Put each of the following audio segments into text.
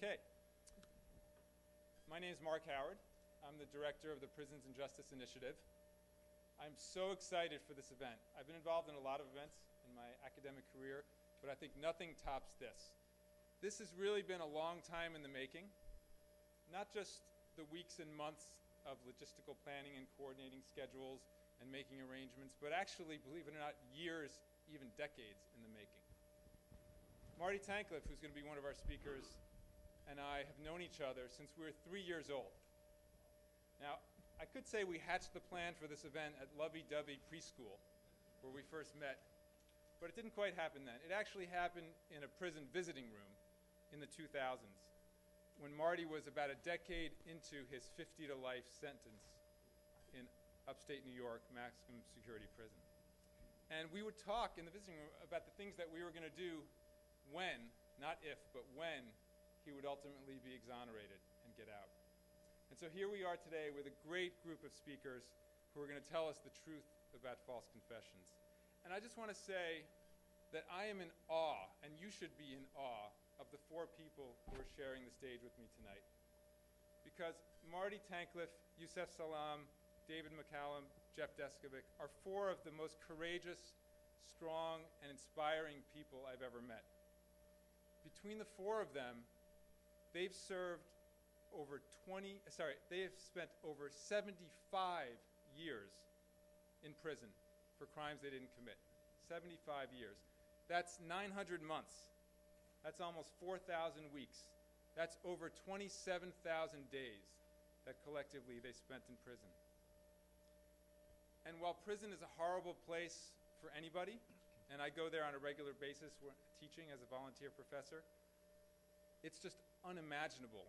Okay. My name is Marc Howard. I'm the director of the Prisons and Justice Initiative. I'm so excited for this event. I've been involved in a lot of events in my academic career, but I think nothing tops this. This has really been a long time in the making, not just the weeks and months of logistical planning and coordinating schedules and making arrangements, but actually, believe it or not, years, even decades in the making. Marty Tankleff, who's going to be one of our speakers, and I have known each other since we were three years old. Now, I could say we hatched the plan for this event at Lovey Dovey Preschool, where we first met, but it didn't quite happen then. It actually happened in a prison visiting room in the 2000s when Marty was about a decade into his 50 to life sentence in upstate New York maximum security prison. And we would talk in the visiting room about the things that we were going to do when, not if, but when he would ultimately be exonerated and get out. And so here we are today with a great group of speakers who are going to tell us the truth about false confessions. And I just want to say that I am in awe, and you should be in awe, of the four people who are sharing the stage with me tonight. Because Marty Tankleff, Yusef Salaam, David McCallum, Jeff Deskovic are four of the most courageous, strong, and inspiring people I've ever met. Between the four of them, they've served over 20, sorry, they have spent over 75 years in prison for crimes they didn't commit. 75 years. That's 900 months. That's almost 4,000 weeks. That's over 27,000 days that collectively they spent in prison. And while prison is a horrible place for anybody, and I go there on a regular basis teaching as a volunteer professor, it's just unimaginable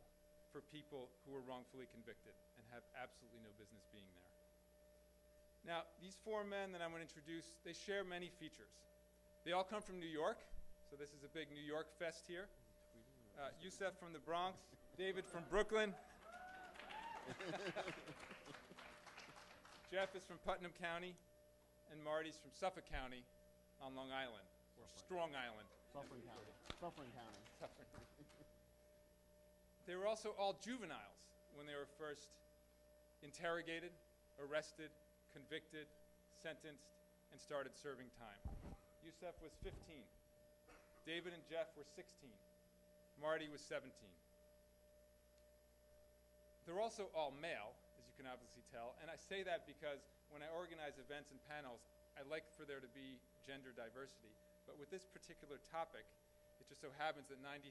for people who were wrongfully convicted and have absolutely no business being there. Now, these four men that I'm going to introduce, they share many features. They all come from New York, so this is a big New York fest here. Uh, Yusef from the Bronx, David from Brooklyn. Jeff is from Putnam County, and Marty's from Suffolk County on Long Island, or Strong Island. Suffering County. Suffering County. Suffering. They were also all juveniles when they were first interrogated, arrested, convicted, sentenced, and started serving time. Yusef was 15. David and Jeff were 16. Marty was 17. They're also all male, as you can obviously tell, and I say that because when I organize events and panels, I like for there to be gender diversity. But with this particular topic, just so happens that 93%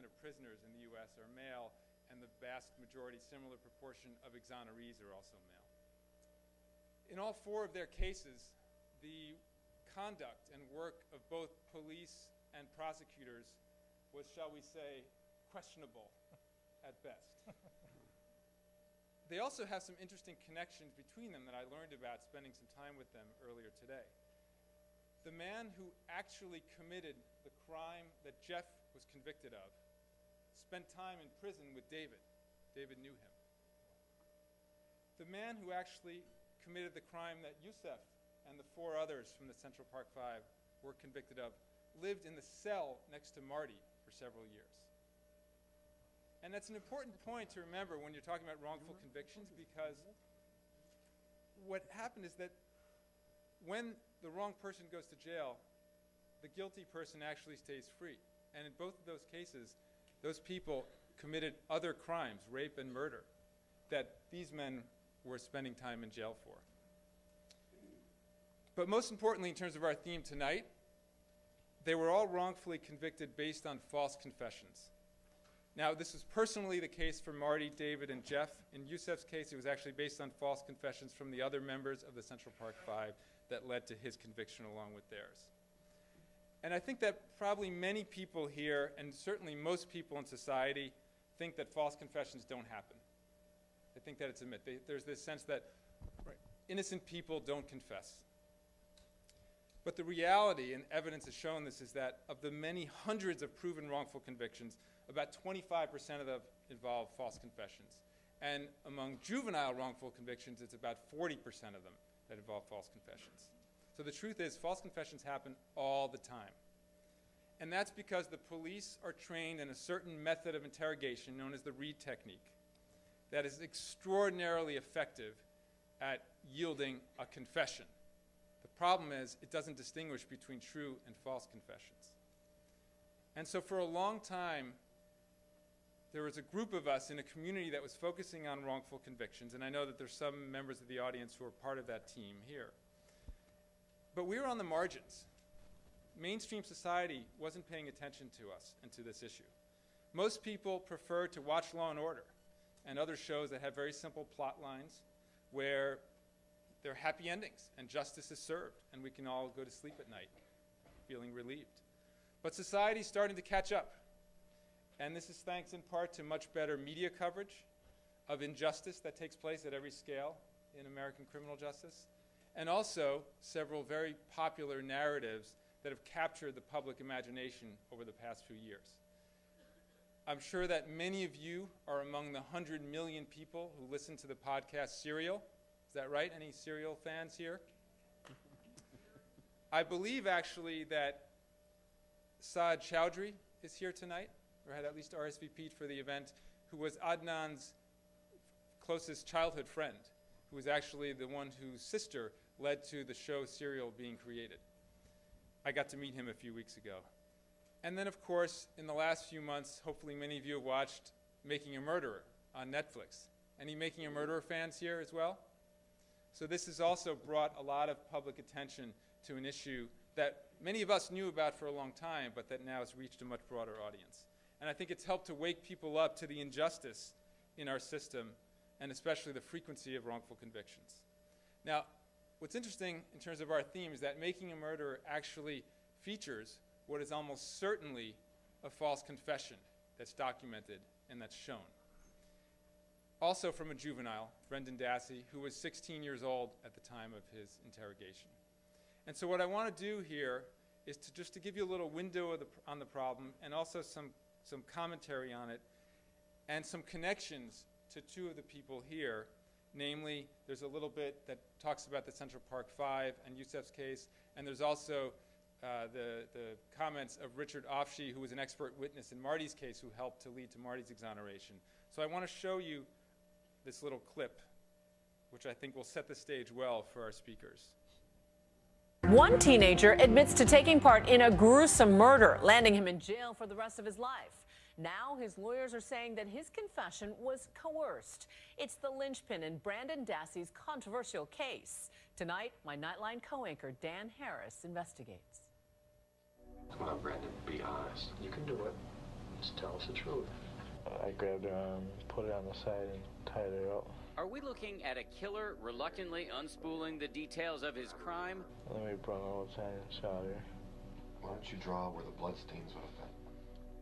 of prisoners in the U.S. are male, and the vast majority, similar proportion of exonerees are also male. In all four of their cases, the conduct and work of both police and prosecutors was, shall we say, questionable at best. they also have some interesting connections between them that I learned about spending some time with them earlier today. The man who actually committed the crime that Jeff was convicted of spent time in prison with David. David knew him. The man who actually committed the crime that Yusef and the four others from the Central Park Five were convicted of lived in the cell next to Marty for several years. And that's an important point to remember when you're talking about wrongful convictions because what happened is that when the wrong person goes to jail, the guilty person actually stays free. And in both of those cases, those people committed other crimes, rape and murder, that these men were spending time in jail for. But most importantly, in terms of our theme tonight, they were all wrongfully convicted based on false confessions. Now, this was personally the case for Marty, David, and Jeff. In Yusef's case, it was actually based on false confessions from the other members of the Central Park Five that led to his conviction along with theirs. And I think that probably many people here, and certainly most people in society, think that false confessions don't happen. They think that it's a myth. They, there's this sense that right, innocent people don't confess. But the reality, and evidence has shown this, is that of the many hundreds of proven wrongful convictions, about 25% of them involve false confessions. And among juvenile wrongful convictions, it's about 40% of them that involve false confessions. So the truth is, false confessions happen all the time. And that's because the police are trained in a certain method of interrogation known as the Reid technique that is extraordinarily effective at yielding a confession. The problem is it doesn't distinguish between true and false confessions. And so for a long time, there was a group of us in a community that was focusing on wrongful convictions, and I know that there's some members of the audience who are part of that team here. But we were on the margins. Mainstream society wasn't paying attention to us and to this issue. Most people prefer to watch Law and Order and other shows that have very simple plot lines where there are happy endings and justice is served and we can all go to sleep at night feeling relieved. But society is starting to catch up. And this is thanks in part to much better media coverage of injustice that takes place at every scale in American criminal justice, and also several very popular narratives that have captured the public imagination over the past few years. I'm sure that many of you are among the 100 million people who listen to the podcast Serial. Is that right? Any Serial fans here? I believe actually that Saad Chaudry is here tonight, or had at least RSVP'd for the event, who was Adnan's closest childhood friend, who was actually the one whose sister led to the show Serial being created. I got to meet him a few weeks ago. And then, of course, in the last few months, hopefully many of you have watched Making a Murderer on Netflix. Any Making a Murderer fans here as well? So this has also brought a lot of public attention to an issue that many of us knew about for a long time, but that now has reached a much broader audience. And I think it's helped to wake people up to the injustice in our system, and especially the frequency of wrongful convictions. Now, what's interesting in terms of our theme is that Making a Murderer actually features what is almost certainly a false confession that's documented and that's shown. Also from a juvenile, Brendan Dassey, who was 16 years old at the time of his interrogation. And so what I want to do here is to just to give you a little window the, on the problem and also some, some commentary on it and some connections to two of the people here. Namely, there's a little bit that talks about the Central Park Five and Yusef's case, and there's also uh, the, the comments of Richard Ofshe, who was an expert witness in Marty's case, who helped to lead to Marty's exoneration. So I want to show you this little clip, which I think will set the stage well for our speakers. One teenager admits to taking part in a gruesome murder, landing him in jail for the rest of his life. Now his lawyers are saying that his confession was coerced. It's the linchpin in Brandon Dassey's controversial case. Tonight, my Nightline co-anchor Dan Harris investigates. Come on, Brendan, be honest. You can do it. Just tell us the truth. I grabbed her arm, put it on the side, and tied her up. Are we looking at a killer reluctantly unspooling the details of his crime? And then we brought her outside and shot her. Why don't you draw where the bloodstains would have been?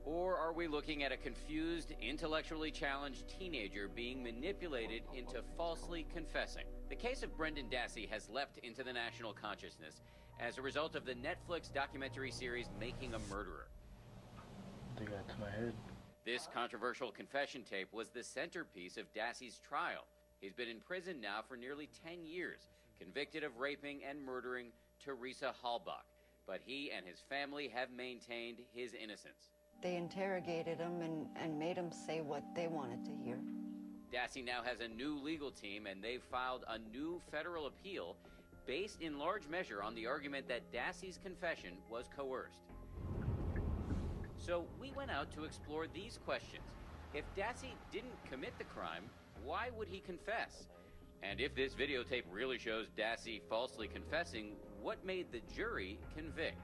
Or are we looking at a confused, intellectually challenged teenager being manipulated into falsely confessing? The case of Brendan Dassey has leapt into the national consciousness as a result of the Netflix documentary series Making a Murderer. They got to my head. This controversial confession tape was the centerpiece of Dassey's trial. He's been in prison now for nearly 10 years, convicted of raping and murdering Teresa Halbach. But he and his family have maintained his innocence. They interrogated him and, and made him say what they wanted to hear. Dassey now has a new legal team, and they've filed a new federal appeal based in large measure on the argument that Dassey's confession was coerced. So we went out to explore these questions. If Dassey didn't commit the crime, why would he confess? And if this videotape really shows Dassey falsely confessing, what made the jury convict?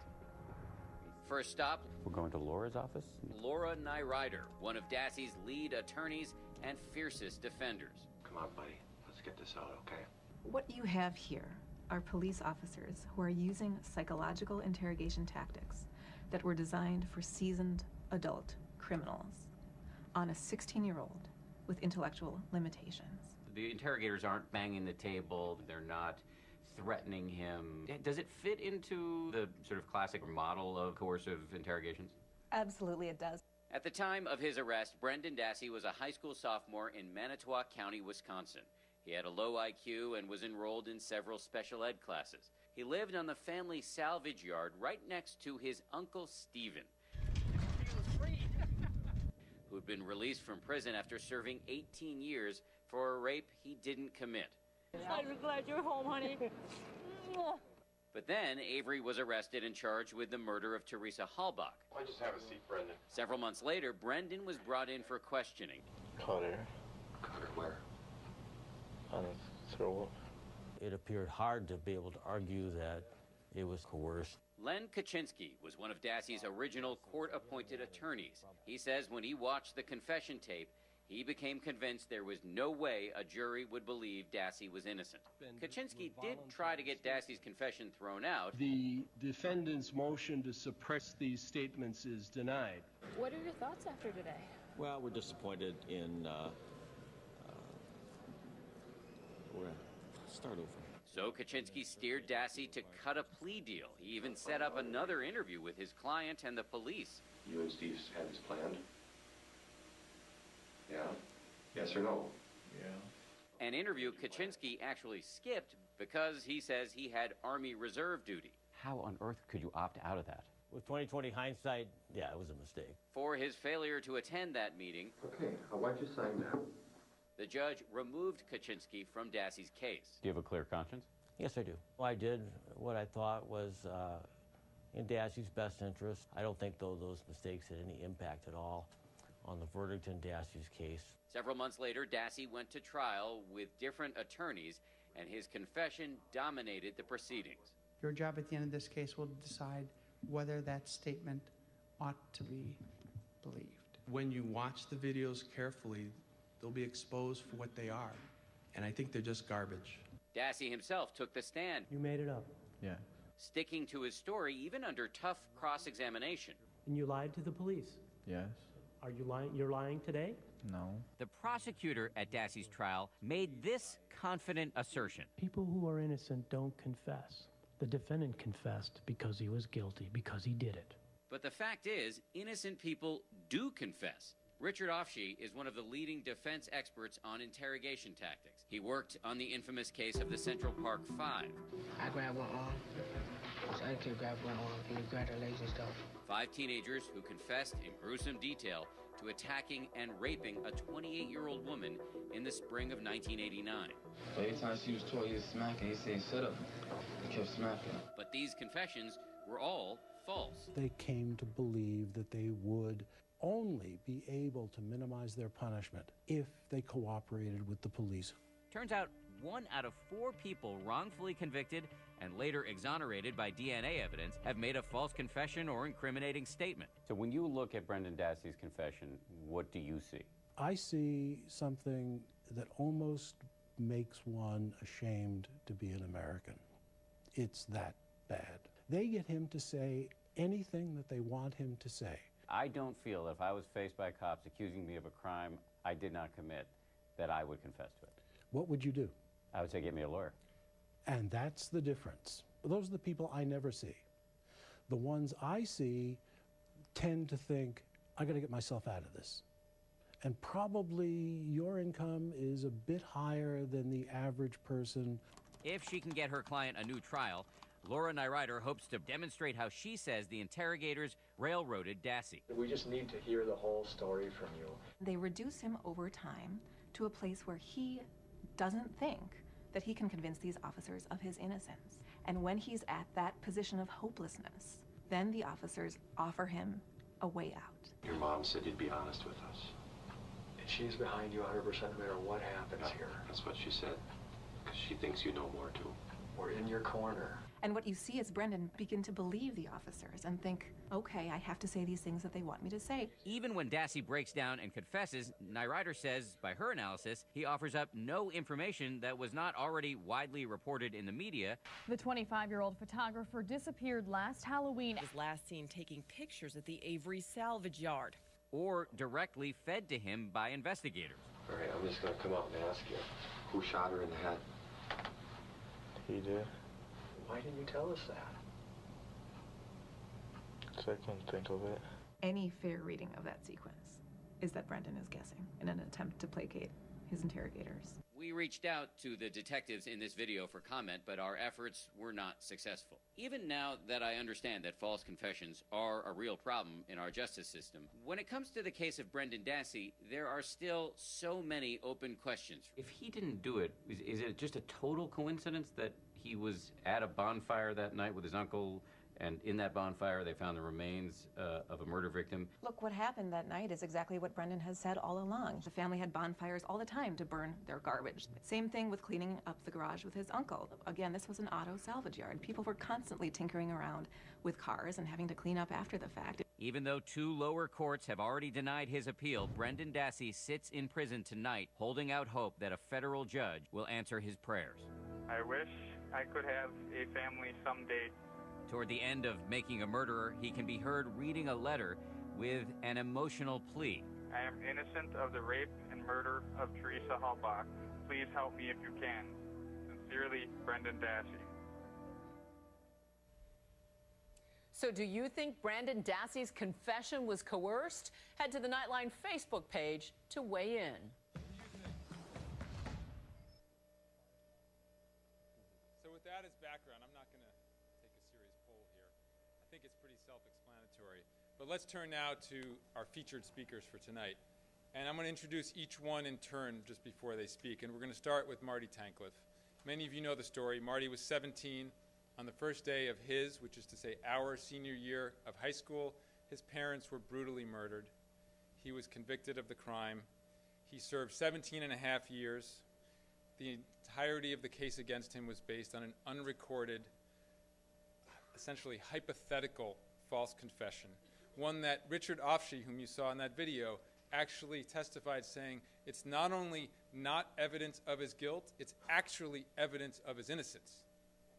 First stop, We're going to Laura's office? Laura Nirider, one of Dassey's lead attorneys and fiercest defenders. Come on, buddy. Let's get this out, okay? What you have here are police officers who are using psychological interrogation tactics that were designed for seasoned adult criminals on a 16 year old with intellectual limitations. The interrogators aren't banging the table, they're not threatening him. Eh, does it fit into the sort of classic model of coercive interrogations? Absolutely, it does. At the time of his arrest, Brendan Dassey was a high school sophomore in Manitowoc County, Wisconsin. He had a low IQ and was enrolled in several special ed classes. He lived on the family salvage yard right next to his uncle Stephen. Been released from prison after serving 18 years for a rape he didn't commit. I'm glad you're home, honey. But then Avery was arrested and charged with the murder of Teresa Halbach. Why just have a seat, Brendan? Several months later, Brendan was brought in for questioning. Caught her Cut her where? on the throat. It appeared hard to be able to argue that it was coerced. Len Kachinsky was one of Dassey's original court-appointed attorneys. He says when he watched the confession tape, he became convinced there was no way a jury would believe Dassey was innocent. Kachinsky did try to get Dassey's confession thrown out, The defendant's motion to suppress these statements is denied. What are your thoughts after today? Well, we're disappointed in. Uh, uh, we're start over. So Kachinsky steered Dassey to cut a plea deal. He even set up another interview with his client and the police. You and Steve had this planned? Yeah? Yes or no? Yeah. An interview Kachinsky actually skipped because he says he had Army Reserve duty. How on earth could you opt out of that? With 2020 hindsight, yeah, it was a mistake. For his failure to attend that meeting, Okay, uh, why'd you sign that? The judge removed Kachinsky from Dassey's case. Do you have a clear conscience? Yes, I do. Well, I did what I thought was uh, in Dassey's best interest. I don't think, though, those mistakes had any impact at all on the verdict in Dassey's case. Several months later, Dassey went to trial with different attorneys, and his confession dominated the proceedings. Your job at the end of this case will decide whether that statement ought to be believed. When you watch the videos carefully, they'll be exposed for what they are. And I think they're just garbage. Dassey himself took the stand, You made it up. Yeah. sticking to his story even under tough cross examination. And you lied to the police. Yes. Are you lying? You're lying today? No. The prosecutor at Dassey's trial made this confident assertion. People who are innocent don't confess. The defendant confessed because he was guilty, because he did it. But the fact is, innocent people do confess. Richard Ofshe is one of the leading defense experts on interrogation tactics. He worked on the infamous case of the Central Park Five. I grabbed one arm. So I could grab one arm and he grabbed her legs and stuff. Five teenagers who confessed in gruesome detail to attacking and raping a 28 year old woman in the spring of 1989. But every time she was told he was smacking, he said, shut up. He kept smacking. But these confessions were all false. They came to believe that they would only be able to minimize their punishment if they cooperated with the police. Turns out one out of four people wrongfully convicted and later exonerated by DNA evidence have made a false confession or incriminating statement. So when you look at Brendan Dassey's confession, what do you see? I see something that almost makes one ashamed to be an American. It's that bad. They get him to say anything that they want him to say. I don't feel that if I was faced by cops accusing me of a crime I did not commit, that I would confess to it. What would you do? I would say, get me a lawyer. And that's the difference. Those are the people I never see. The ones I see tend to think, I got to get myself out of this. And probably your income is a bit higher than the average person. If she can get her client a new trial, Laura Nirider hopes to demonstrate how she says the interrogators railroaded Dassey. We just need to hear the whole story from you. They reduce him over time to a place where he doesn't think that he can convince these officers of his innocence. And when he's at that position of hopelessness, then the officers offer him a way out. Your mom said you'd be honest with us. And she's behind you 100% no matter what happens here. That's what she said. Because she thinks you know more, too. We're in your corner. And what you see is Brendan begin to believe the officers and think, okay, I have to say these things that they want me to say. Even when Dassey breaks down and confesses, Nirider says, by her analysis, he offers up no information that was not already widely reported in the media. The 25 year old photographer disappeared last Halloween. Was last seen taking pictures at the Avery salvage yard. Or directly fed to him by investigators. All right, I'm just going to come out and ask you. Who shot her in the head? He did. Why didn't you tell us that? So I couldn't think of it. Any fair reading of that sequence is that Brendan is guessing in an attempt to placate his interrogators. We reached out to the detectives in this video for comment, but our efforts were not successful. Even now that I understand that false confessions are a real problem in our justice system, when it comes to the case of Brendan Dassey, there are still so many open questions. If he didn't do it, is, is it just a total coincidence that he was at a bonfire that night with his uncle? And in that bonfire, they found the remains uh, of a murder victim. Look, what happened that night is exactly what Brendan has said all along. The family had bonfires all the time to burn their garbage. Same thing with cleaning up the garage with his uncle. Again, this was an auto salvage yard. People were constantly tinkering around with cars and having to clean up after the fact. Even though two lower courts have already denied his appeal, Brendan Dassey sits in prison tonight, holding out hope that a federal judge will answer his prayers. I wish I could have a family someday Toward the end of Making a Murderer, he can be heard reading a letter with an emotional plea. I am innocent of the rape and murder of Teresa Halbach. Please help me if you can. Sincerely, Brendan Dassey. So, do you think Brandon Dassey's confession was coerced? Head to the Nightline Facebook page to weigh in. So, with that as background, I'm not going to take a serious poll here. I think it's pretty self explanatory. But let's turn now to our featured speakers for tonight. And I'm going to introduce each one in turn just before they speak. And we're going to start with Marty Tankleff. Many of you know the story. Marty was 17 on the first day of his, which is to say our senior year of high school. His parents were brutally murdered. He was convicted of the crime. He served 17 and a half years. The entirety of the case against him was based on an unrecorded, essentially hypothetical false confession. One that Richard Ofshe, whom you saw in that video, actually testified saying it's not only not evidence of his guilt, it's actually evidence of his innocence,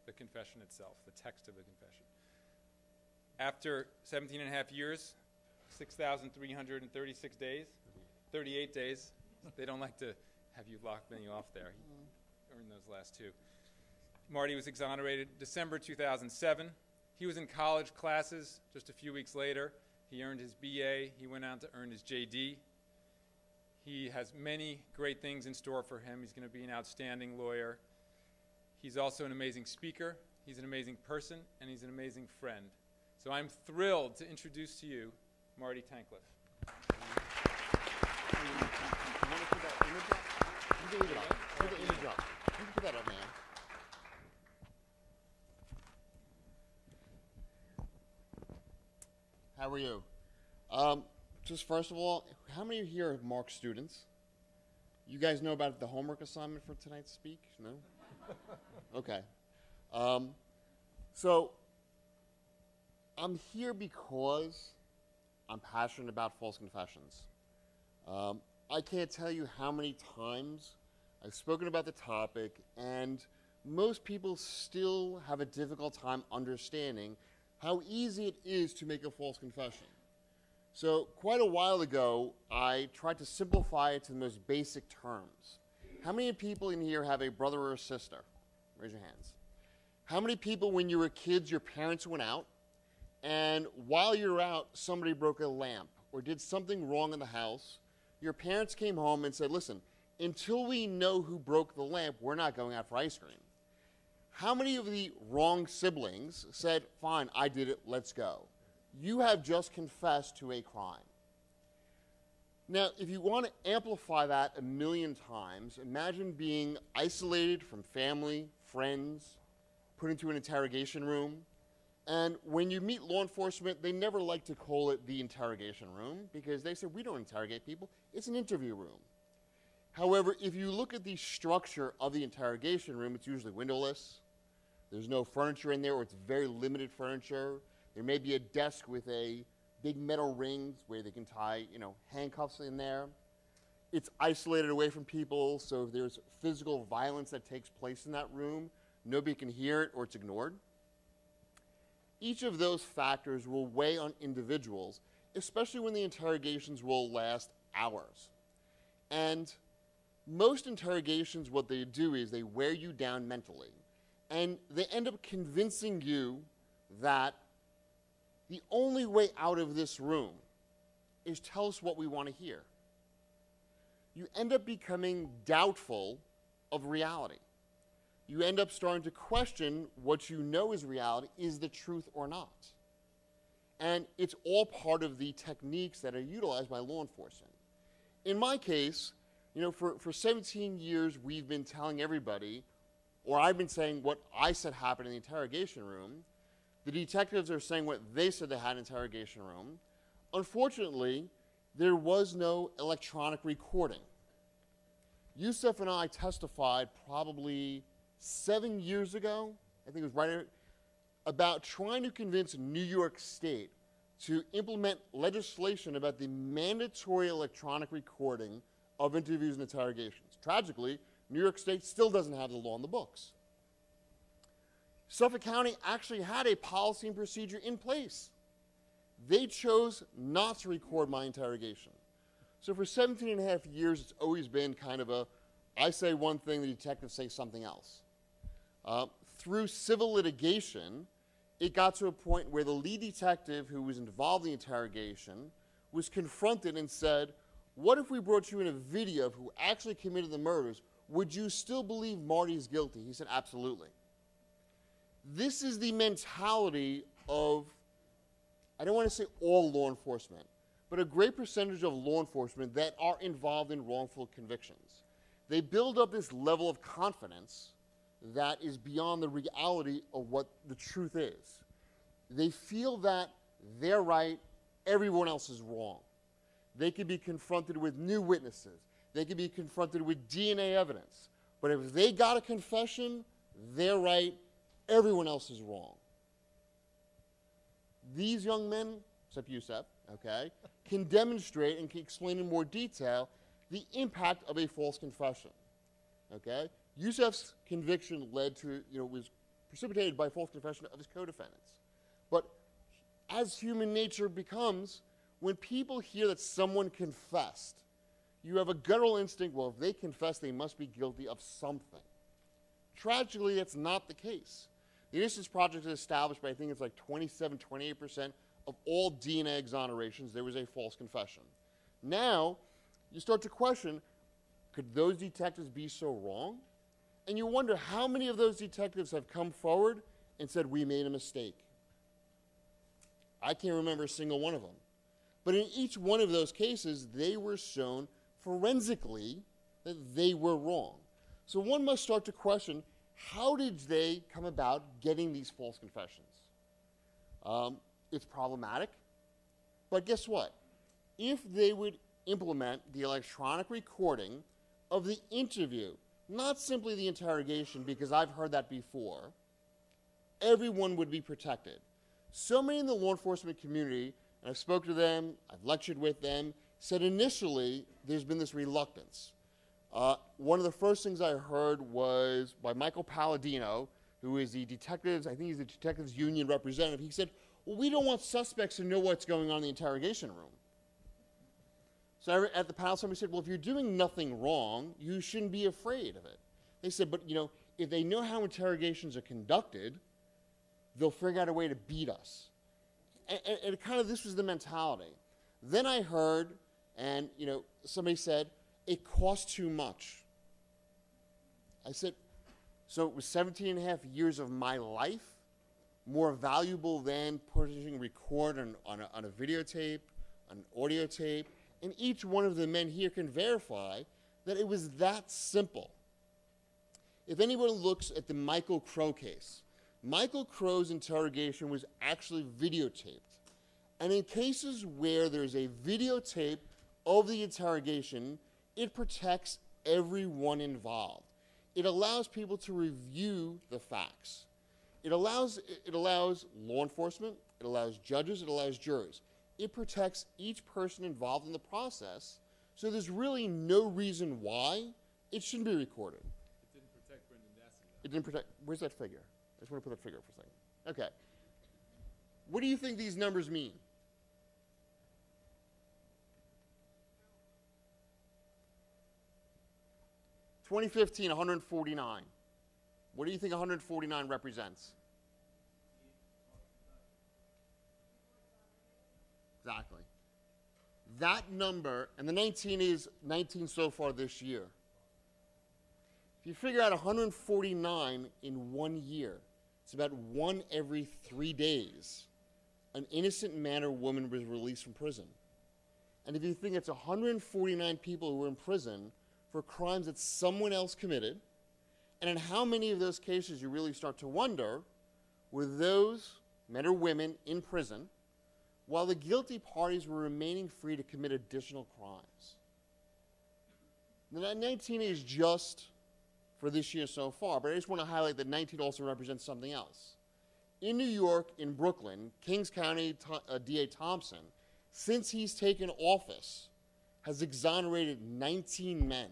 the confession itself, the text of the confession. After 17 and a half years, 6,336 days, 38 days, they don't like to have you lock many off there. He earned those last two. Marty was exonerated December 2007. He was in college classes just a few weeks later. He earned his BA. He went on to earn his JD. He has many great things in store for him. He's going to be an outstanding lawyer. He's also an amazing speaker. He's an amazing person, and he's an amazing friend. So I'm thrilled to introduce to you Marty that up, man. How are you? Um, just first of all, how many of you here are Marc students? You guys know about the homework assignment for tonight's speak? No? Okay. Um, so, I'm here because I'm passionate about false confessions. Um, I can't tell you how many times I've spoken about the topic, and most people still have a difficult time understanding how easy it is to make a false confession. So, quite a while ago, I tried to simplify it to the most basic terms. How many people in here have a brother or a sister? Raise your hands. How many people, when you were kids, your parents went out, and while you were out, somebody broke a lamp or did something wrong in the house? Your parents came home and said, Listen, until we know who broke the lamp, we're not going out for ice cream. How many of the wrong siblings said, Fine, I did it, let's go? You have just confessed to a crime. Now, if you want to amplify that a million times, imagine being isolated from family, friends, put into an interrogation room. And when you meet law enforcement, they never like to call it the interrogation room because they say, we don't interrogate people, it's an interview room. However, if you look at the structure of the interrogation room, it's usually windowless. There's no furniture in there, or it's very limited furniture. There may be a desk with a big metal rings where they can tie, you know, handcuffs in there. It's isolated away from people, so if there's physical violence that takes place in that room, nobody can hear it or it's ignored. Each of those factors will weigh on individuals, especially when the interrogations will last hours. And most interrogations, what they do is they wear you down mentally. And they end up convincing you that the only way out of this room is tell us what we want to hear. You end up becoming doubtful of reality. You end up starting to question what you know is reality is the truth or not. And it's all part of the techniques that are utilized by law enforcement. In my case, you know, for, for 17 years, we've been telling everybody, or I've been saying what I said happened in the interrogation room. The detectives are saying what they said they had in the interrogation room. Unfortunately, there was no electronic recording. Yusef and I testified probably seven years ago, I think it was right about trying to convince New York State to implement legislation about the mandatory electronic recording of interviews and interrogations. Tragically, New York State still doesn't have the law in the books. Suffolk County actually had a policy and procedure in place. They chose not to record my interrogation. So for 17 and a half years, it's always been kind of a I say one thing, the detectives say something else. Uh, through civil litigation, it got to a point where the lead detective who was involved in the interrogation was confronted and said, What if we brought you in a video of who actually committed the murders? Would you still believe Marty's guilty? He said, Absolutely. This is the mentality of, I don't want to say all law enforcement, but a great percentage of law enforcement that are involved in wrongful convictions. They build up this level of confidence that is beyond the reality of what the truth is. They feel that they're right, everyone else is wrong. They could be confronted with new witnesses, they could be confronted with DNA evidence. But if they got a confession, they're right, everyone else is wrong. These young men, except Yusef, okay, can demonstrate and can explain in more detail the impact of a false confession. Okay? Yusef's conviction led to, you know, was precipitated by false confession of his co-defendants. But as human nature becomes, when people hear that someone confessed, you have a guttural instinct, well, if they confess, they must be guilty of something. Tragically, that's not the case. The Innocence Project has established, but I think it's like 27, 28% of all DNA exonerations, there was a false confession. Now, you start to question could those detectives be so wrong? And you wonder how many of those detectives have come forward and said, We made a mistake. I can't remember a single one of them. But in each one of those cases, they were shown forensically that they were wrong. So one must start to question how did they come about getting these false confessions? Um, it's problematic. But guess what? If they would implement the electronic recording of the interview, not simply the interrogation, because I've heard that before, everyone would be protected. So many in the law enforcement community, and I've spoken to them, I've lectured with them, said initially there's been this reluctance. Uh, one of the first things I heard was by Michael Palladino, who is the detectives, I think he's the detectives union representative. He said, Well, we don't want suspects to know what's going on in the interrogation room. So at the panel, somebody said, Well, if you're doing nothing wrong, you shouldn't be afraid of it. They said, But, you know, if they know how interrogations are conducted, they'll figure out a way to beat us. And, and, and kind of this was the mentality. Then I heard, and, you know, somebody said, It costs too much. I said, So it was 17 and a half years of my life more valuable than pushing record on, on, a, on a videotape, an audio tape, and each one of the men here can verify that it was that simple. If anyone looks at the Michael Crowe case, Michael Crowe's interrogation was actually videotaped. And in cases where there's a videotape of the interrogation, it protects everyone involved. It allows people to review the facts. It allows, it allows law enforcement, it allows judges, it allows juries it protects each person involved in the process. So there's really no reason why it shouldn't be recorded. It didn't protect Brendan Dassey. It didn't protect. Where's that figure? I just want to put that figure for a second. Okay. What do you think these numbers mean? Twenty fifteen, 149. What do you think 149 represents? Exactly. That number, and the 19 is 19 so far this year. If you figure out 149 in one year, it's about one every three days. An innocent man or woman was released from prison. And if you think it's 149 people who were in prison for crimes that someone else committed, and in how many of those cases you really start to wonder were those men or women in prison while the guilty parties were remaining free to commit additional crimes. Now, 19 is just for this year so far, but I just want to highlight that 19 also represents something else. In New York, in Brooklyn, Kings County uh, DA Thompson, since he's taken office, has exonerated 19 men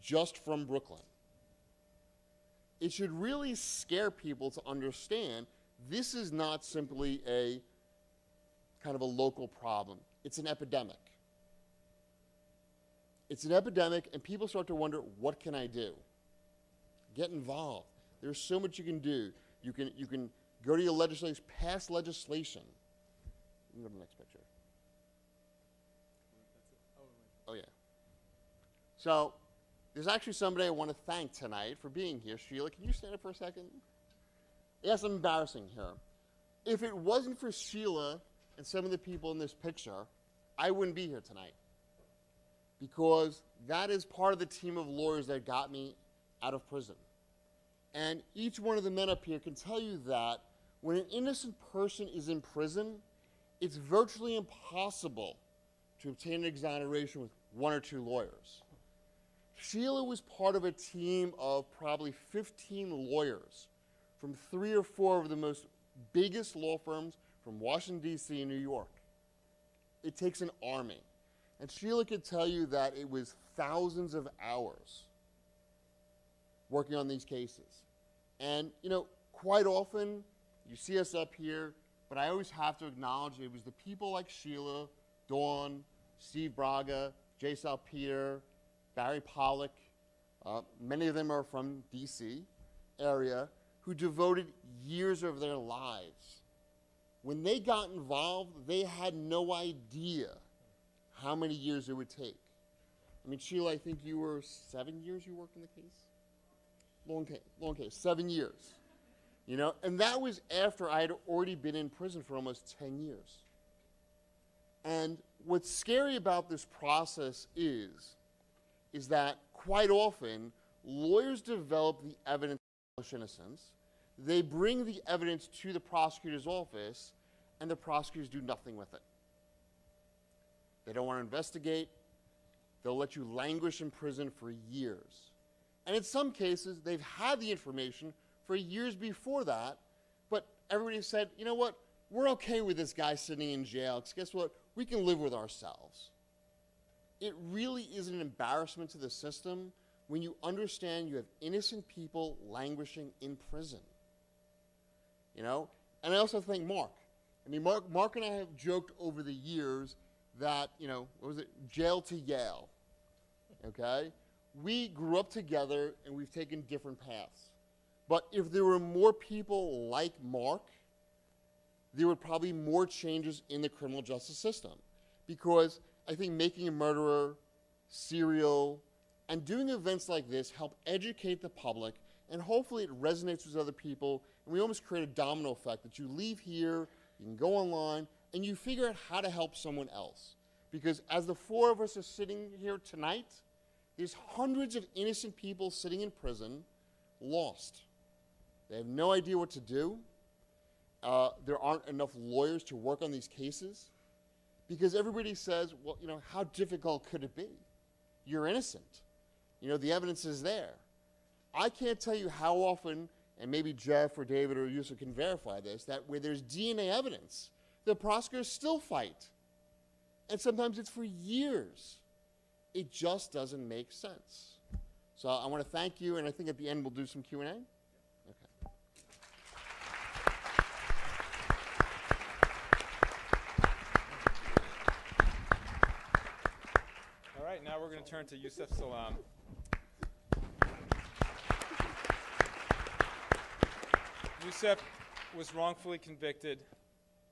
just from Brooklyn. It should really scare people to understand this is not simply a kind of a local problem, it's an epidemic. It's an epidemic, and people start to wonder what can I do? Get involved. There's so much you can do. You can, you can go to your legislators, pass legislation. You can go to the next picture. Oh, yeah. So, there's actually somebody I want to thank tonight for being here. Sheila, can you stand up for a second? Yes, I'm embarrassing here. If it wasn't for Sheila and some of the people in this picture, I wouldn't be here tonight. Because that is part of the team of lawyers that got me out of prison. And each one of the men up here can tell you that when an innocent person is in prison, it's virtually impossible to obtain an exoneration with one or two lawyers. Sheila was part of a team of probably 15 lawyers from three or four of the most biggest law firms from Washington, D.C. and New York. It takes an army. And Sheila could tell you that it was thousands of hours working on these cases. And, you know, quite often you see us up here, but I always have to acknowledge it was the people like Sheila, Dawn, Steve Braga, J. Salpeter, Barry Pollack, uh, many of them are from D.C. area, who devoted years of their lives. When they got involved, they had no idea how many years it would take. I mean, Sheila, I think you were seven years you worked in the case? Long case, long case, seven years. You know, and that was after I had already been in prison for almost 10 years. And what's scary about this process is, is that quite often lawyers develop the evidence of innocence, they bring the evidence to the prosecutor's office, and the prosecutors do nothing with it. They don't want to investigate. They'll let you languish in prison for years. And in some cases, they've had the information for years before that, but everybody said, you know what, we're okay with this guy sitting in jail, because guess what, we can live with ourselves. It really is an embarrassment to the system when you understand you have innocent people languishing in prison. You know? And I also thank Marc. I mean, Marc, Marc and I have joked over the years that, you know, what was it? Jail to Yale. Okay? We grew up together and we've taken different paths. But if there were more people like Marc, there would probably be more changes in the criminal justice system. Because I think making a murderer, serial, and doing events like this help educate the public, and hopefully it resonates with other people, and we almost create a domino effect that you leave here, you can go online, and you figure out how to help someone else. Because as the four of us are sitting here tonight, there's hundreds of innocent people sitting in prison, lost. They have no idea what to do. Uh, there aren't enough lawyers to work on these cases because everybody says, well, you know, how difficult could it be? You're innocent. You know, the evidence is there. I can't tell you how often, and maybe Jeff or David or Yusef can verify this, that where there's DNA evidence, the prosecutors still fight. And sometimes it's for years. It just doesn't make sense. So I want to thank you, and I think at the end we'll do some Q&A. right, now we're going to turn to Yusef Salaam. Yusef was wrongfully convicted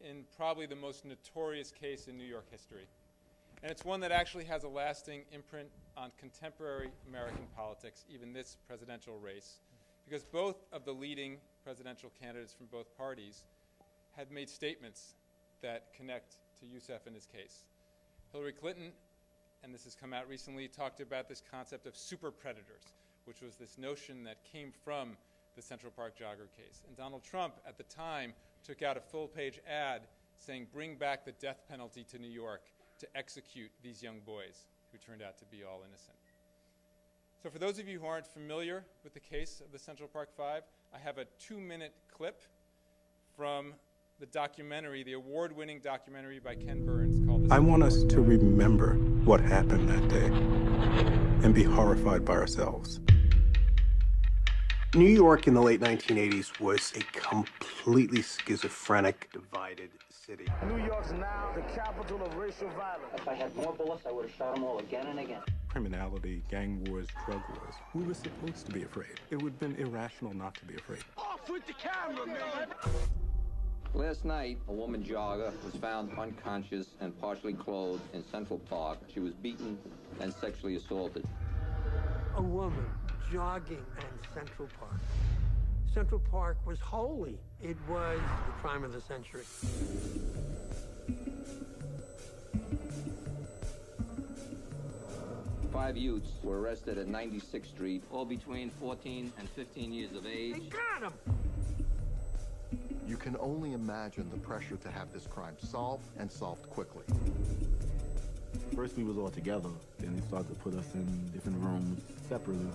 in probably the most notorious case in New York history. And it's one that actually has a lasting imprint on contemporary American politics, even this presidential race, because both of the leading presidential candidates from both parties had made statements that connect to Yusef in his case. Hillary Clinton, and this has come out recently, talked about this concept of super predators, which was this notion that came from the Central Park jogger case. And Donald Trump, at the time, took out a full page ad saying, Bring back the death penalty to New York to execute these young boys who turned out to be all innocent. So, for those of you who aren't familiar with the case of the Central Park Five, I have a two minute clip from the documentary, the award winning documentary by Ken Burns called I want us to remember what happened that day and be horrified by ourselves. New York in the late 1980s was a completely schizophrenic, divided city. New York's now the capital of racial violence. If I had more bullets, I would have shot them all again and again. Criminality, gang wars, drug wars. We were supposed to be afraid. It would have been irrational not to be afraid. Off with the camera, man! Last night, a woman jogger was found unconscious and partially clothed in Central Park. She was beaten and sexually assaulted. A woman jogging in Central Park. Central Park was holy. It was the crime of the century. Five youths were arrested at 96th Street, all between 14 and 15 years of age. They got him! You can only imagine the pressure to have this crime solved and solved quickly. First we was all together, then they started to put us in different rooms separately.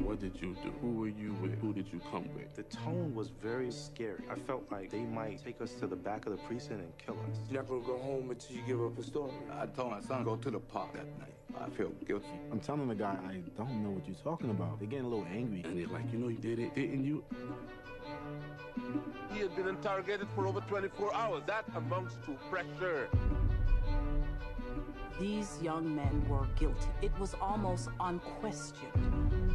What did you do? Who were you with? Who did you come with? The tone was very scary. I felt like they might take us to the back of the precinct and kill us. You're never going to go home until you give up a story. I told my son, go to the park that night. I feel guilty. I'm telling the guy, I don't know what you're talking about. They're getting a little angry. And they're like, you know you did it, didn't you? He had been interrogated for over 24 hours. That amounts to pressure. These young men were guilty. It was almost unquestioned.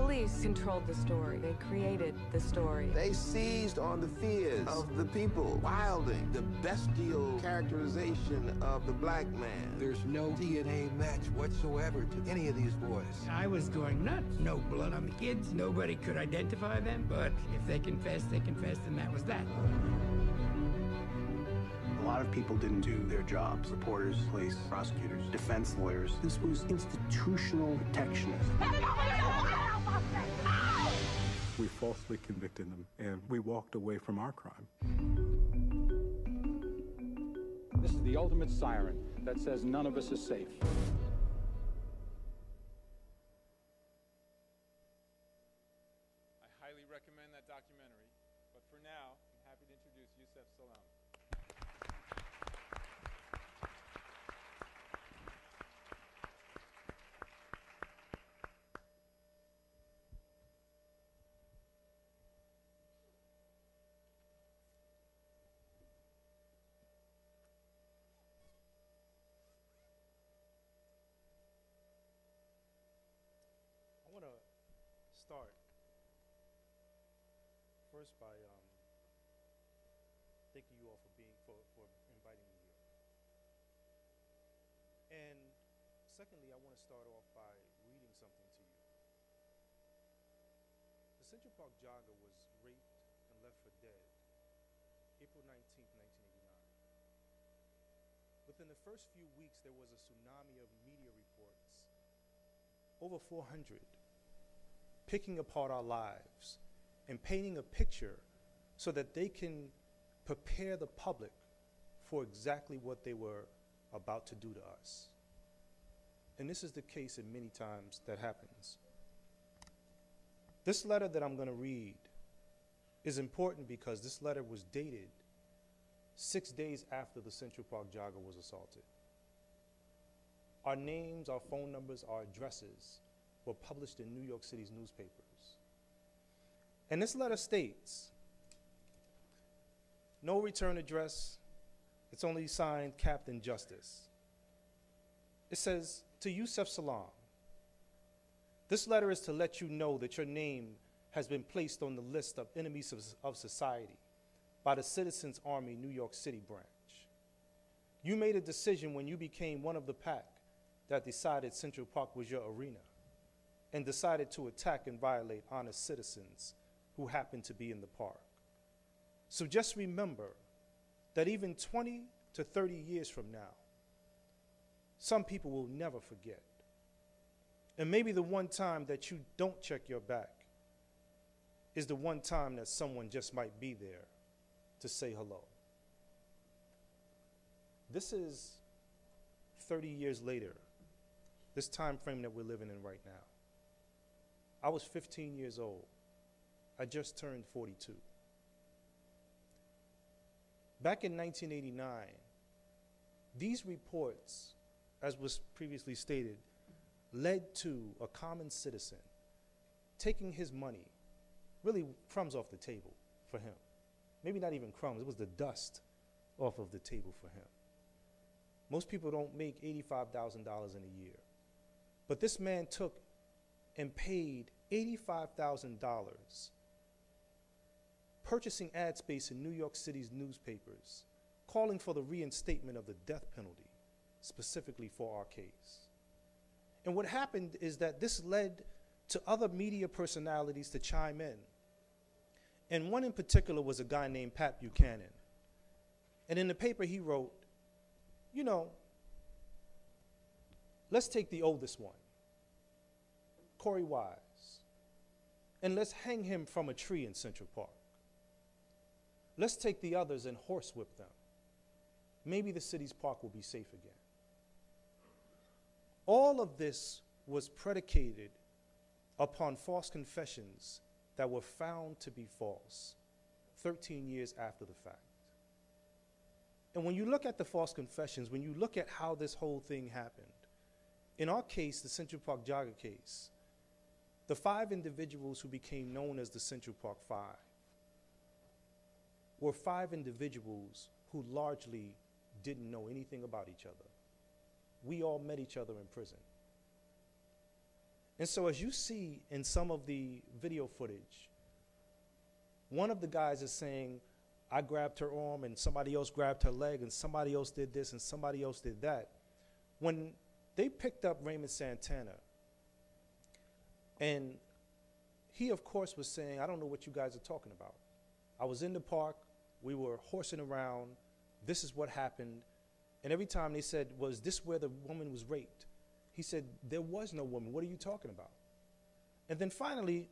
The police controlled the story. They created the story. They seized on the fears of the people, wilding the bestial characterization of the black man. There's no DNA match whatsoever to any of these boys. I was going nuts. No blood on the kids. Nobody could identify them. But if they confessed, they confessed, and that was that. A lot of people didn't do their jobs. Reporters, police, prosecutors, defense lawyers. This was institutional protectionism. We falsely convicted them, and we walked away from our crime. This is the ultimate siren that says none of us is safe. I highly recommend that documentary, but for now, I'm happy to introduce Yusef Salaam. I want to start first by um, thanking you all for being for, for inviting me here. And secondly, I want to start off by reading something to you. The Central Park jogger was raped and left for dead April 19th, 1989. Within the first few weeks, there was a tsunami of media reports over 400, picking apart our lives and painting a picture so that they can prepare the public for exactly what they were about to do to us. And this is the case in many times that happens. This letter that I'm going to read is important because this letter was dated six days after the Central Park jogger was assaulted. Our names, our phone numbers, our addresses were published in New York City's newspapers. And this letter states no return address, it's only signed Captain Justice. It says, To Yusef Salaam, this letter is to let you know that your name has been placed on the list of enemies of, of society by the Citizens Army New York City branch. You made a decision when you became one of the pack that decided Central Park was your arena and decided to attack and violate honest citizens who happened to be in the park. So just remember that even 20 to 30 years from now, some people will never forget. And maybe the one time that you don't check your back is the one time that someone just might be there to say hello. This is 30 years later, this time frame that we're living in right now. I was 15 years old. I just turned 42. Back in 1989, these reports, as was previously stated, led to a common citizen taking his money, really crumbs off the table for him. Maybe not even crumbs, it was the dust off of the table for him. Most people don't make $85,000 in a year. But this man took and paid $85,000 purchasing ad space in New York City's newspapers, calling for the reinstatement of the death penalty, specifically for our case. And what happened is that this led to other media personalities to chime in. And one in particular was a guy named Pat Buchanan. And in the paper, he wrote, you know, let's take the oldest one, Korey Wise, and let's hang him from a tree in Central Park. Let's take the others and horsewhip them. Maybe the city's park will be safe again. All of this was predicated upon false confessions that were found to be false 13 years after the fact. And when you look at the false confessions, when you look at how this whole thing happened, in our case, the Central Park Jogger case, the five individuals who became known as the Central Park Five were five individuals who largely didn't know anything about each other. We all met each other in prison. And so, as you see in some of the video footage, one of the guys is saying, I grabbed her arm and somebody else grabbed her leg and somebody else did this and somebody else did that. When they picked up Raymond Santana, and he, of course, was saying, I don't know what you guys are talking about. I was in the park, we were horsing around, this is what happened. And every time they said, Was this where the woman was raped? He said, There was no woman. What are you talking about? And then finally,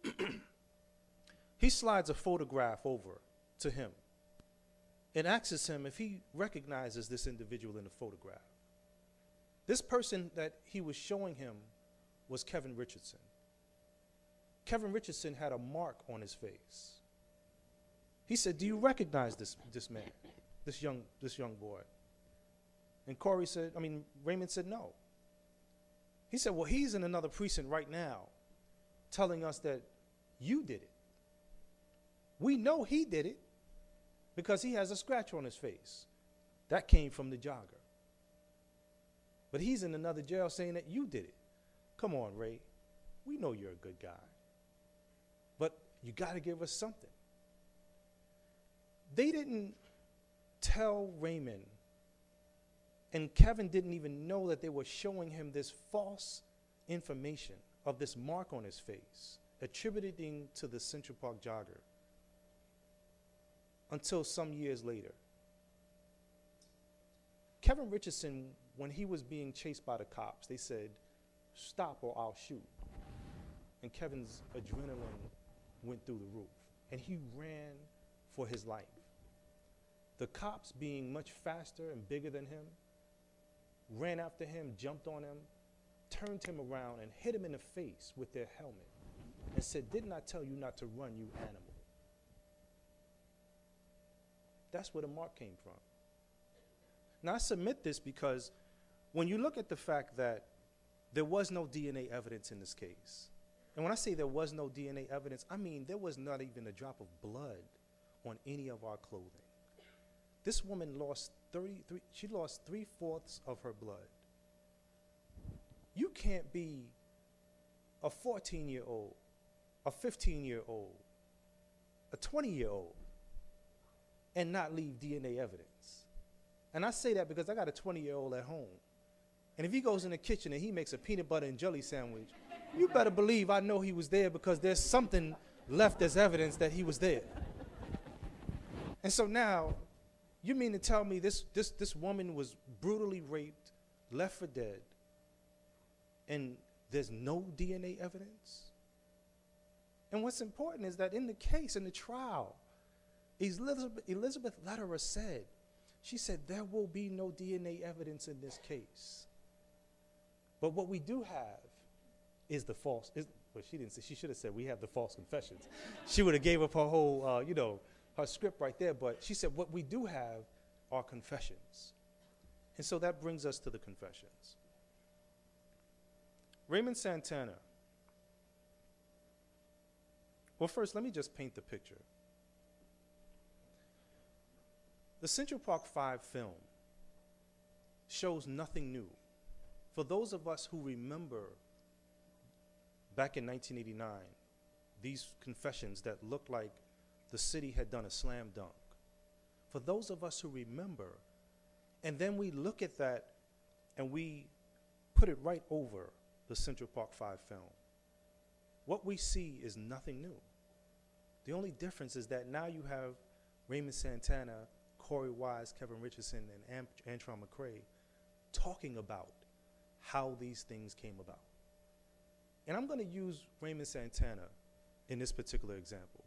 he slides a photograph over to him and asks him if he recognizes this individual in the photograph. This person that he was showing him was Kevin Richardson. Kevin Richardson had a mark on his face. He said, Do you recognize this, this man, this young, this young boy? And Korey said, I mean, Raymond said, No. He said, Well, he's in another precinct right now telling us that you did it. We know he did it because he has a scratch on his face. That came from the jogger. But he's in another jail saying that you did it. Come on, Ray. We know you're a good guy. But you got to give us something. They didn't tell Raymond and Kevin didn't even know that they were showing him this false information of this mark on his face, attributing to the Central Park jogger until some years later. Kevin Richardson, when he was being chased by the cops, they said, Stop or I'll shoot. And Kevin's adrenaline went through the roof, and he ran for his life. The cops, being much faster and bigger than him, ran after him, jumped on him, turned him around, and hit him in the face with their helmet and said, Didn't I tell you not to run, you animal? That's where the mark came from. Now, I submit this because when you look at the fact that there was no DNA evidence in this case, and when I say there was no DNA evidence, I mean there was not even a drop of blood on any of our clothing. This woman lost 33, she lost three fourths of her blood. You can't be a 14 year old, a 15 year old, a 20 year old, and not leave DNA evidence. And I say that because I got a 20 year old at home. And if he goes in the kitchen and he makes a peanut butter and jelly sandwich, you better believe I know he was there because there's something left as evidence that he was there. And so now, you mean to tell me this, this, this woman was brutally raped, left for dead, and there's no DNA evidence? And what's important is that in the case, in the trial, Elizabeth, Elizabeth said, she said, there will be no DNA evidence in this case. But what we do have is the false, is, well, she didn't say, she should have said, we have the false confessions. she would have gave up her whole, uh, you know, her script right there. But she said, what we do have are confessions. And so that brings us to the confessions. Raymond Santana. Well, first, let me just paint the picture. The Central Park 5 film shows nothing new. For those of us who remember back in 1989, these confessions that looked like the city had done a slam dunk. For those of us who remember, and then we look at that and we put it right over the Central Park 5 film, what we see is nothing new. The only difference is that now you have Raymond Santana, Korey Wise, Kevin Richardson, and Ant- Antron McCray talking about how these things came about. And I'm going to use Raymond Santana in this particular example.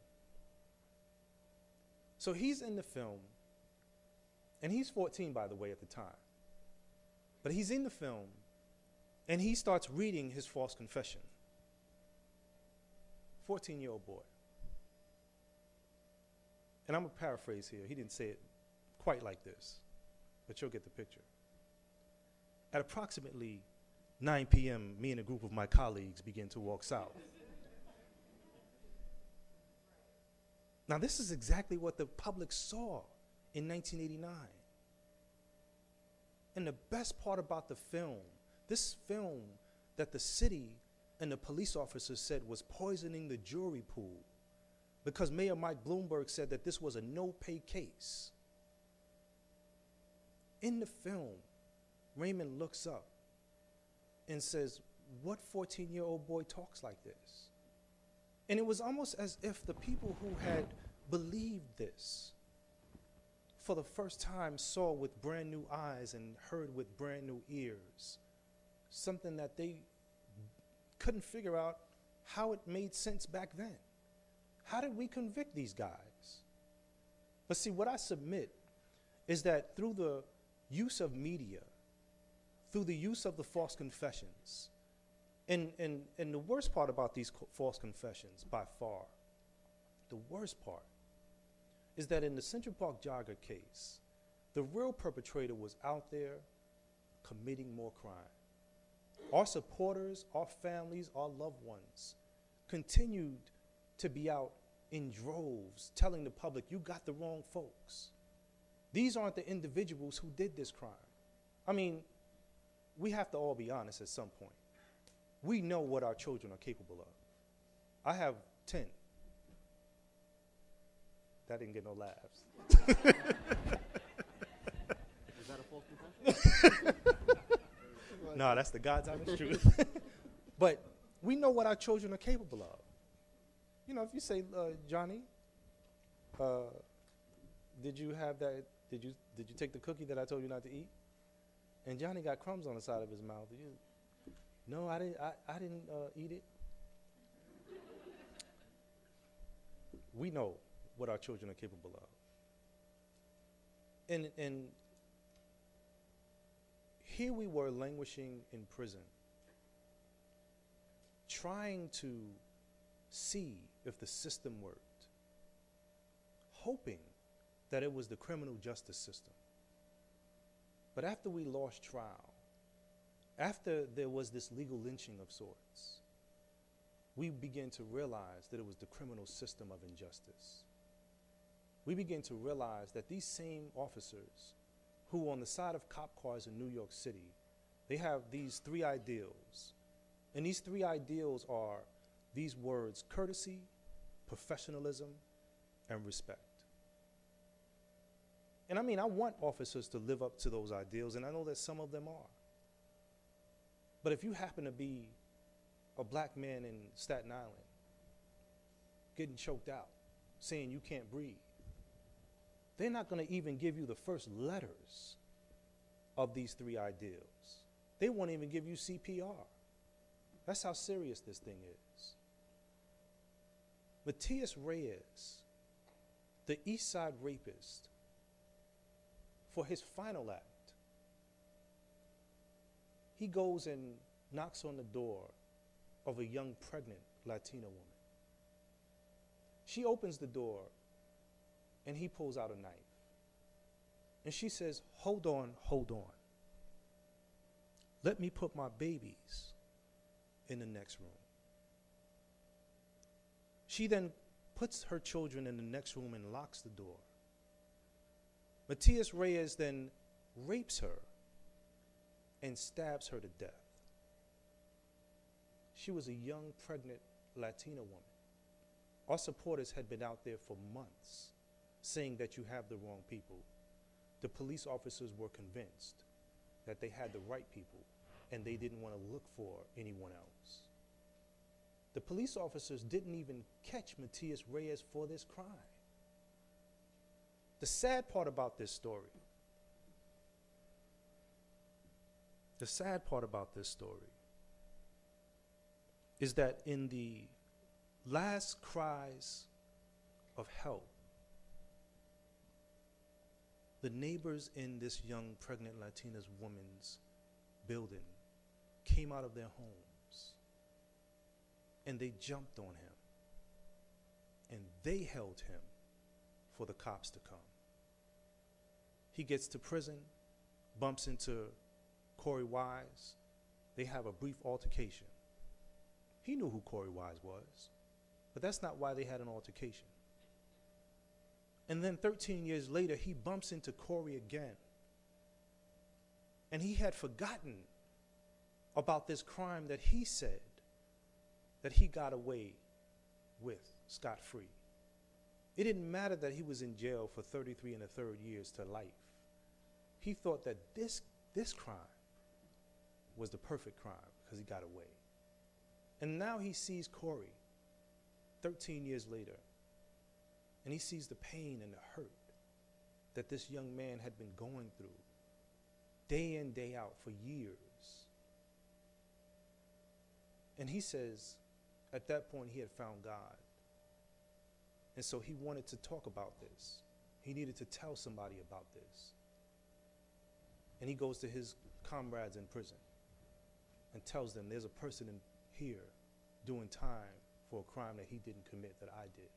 So he's in the film, and he's 14, by the way, at the time. But he's in the film, and he starts reading his false confession. 14 year old boy. And I'm going to paraphrase here. He didn't say it quite like this, but you'll get the picture. At approximately 9 p.m., me and a group of my colleagues begin to walk south. Now, this is exactly what the public saw in 1989. And the best part about the film, this film that the city and the police officers said was poisoning the jury pool because Mayor Mike Bloomberg said that this was a no pay case. In the film, Raymond looks up and says, What 14 year old boy talks like this? And it was almost as if the people who had believed this for the first time saw with brand new eyes and heard with brand new ears something that they couldn't figure out how it made sense back then. How did we convict these guys? But see, what I submit is that through the use of media, through the use of the false confessions, and, and, and the worst part about these co- false confessions, by far, the worst part, is that in the Central Park jogger case, the real perpetrator was out there committing more crime. Our supporters, our families, our loved ones continued to be out in droves telling the public, you got the wrong folks. These aren't the individuals who did this crime. I mean, we have to all be honest at some point. We know what our children are capable of. I have 10. That didn't get no laughs. Is that a false confession? no, that's the God's honest truth. but we know what our children are capable of. You know, if you say, uh, Johnny, uh, did you have that? Did you did you take the cookie that I told you not to eat? And Johnny got crumbs on the side of his mouth. You, no, I didn't. I, I didn't uh, eat it. We know what our children are capable of. And and here we were languishing in prison, trying to see if the system worked, hoping that it was the criminal justice system. But after we lost trial, after there was this legal lynching of sorts, we began to realize that it was the criminal system of injustice. We began to realize that these same officers who on the side of cop cars in New York City, they have these three ideals. And these three ideals are these words courtesy, professionalism, and respect. And I mean, I want officers to live up to those ideals, and I know that some of them are. But if you happen to be a black man in Staten Island getting choked out, saying you can't breathe, they're not going to even give you the first letters of these three ideals. They won't even give you CPR. That's how serious this thing is. Matias Reyes, the East Side rapist, for his final act, he goes and knocks on the door of a young pregnant Latina woman. She opens the door and he pulls out a knife. And she says, Hold on, hold on. Let me put my babies in the next room. She then puts her children in the next room and locks the door. Matias Reyes then rapes her and stabs her to death. She was a young, pregnant Latina woman. Our supporters had been out there for months saying that you have the wrong people. The police officers were convinced that they had the right people and they didn't want to look for anyone else. The police officers didn't even catch Matias Reyes for this crime. The sad part about this story, the sad part about this story is that in the last cries of help, the neighbors in this young pregnant Latina woman's building came out of their homes and they jumped on him and they held him for the cops to come. He gets to prison, bumps into Korey Wise. They have a brief altercation. He knew who Korey Wise was, but that's not why they had an altercation. And then 13 years later, he bumps into Korey again. And he had forgotten about this crime that he said that he got away with scot free. It didn't matter that he was in jail for 33 and a third years to life. He thought that this, this crime was the perfect crime because he got away. And now he sees Korey 13 years later, and he sees the pain and the hurt that this young man had been going through day in, day out for years. And he says, at that point, he had found God. And so he wanted to talk about this. He needed to tell somebody about this. And he goes to his comrades in prison and tells them there's a person in here doing time for a crime that he didn't commit that I did.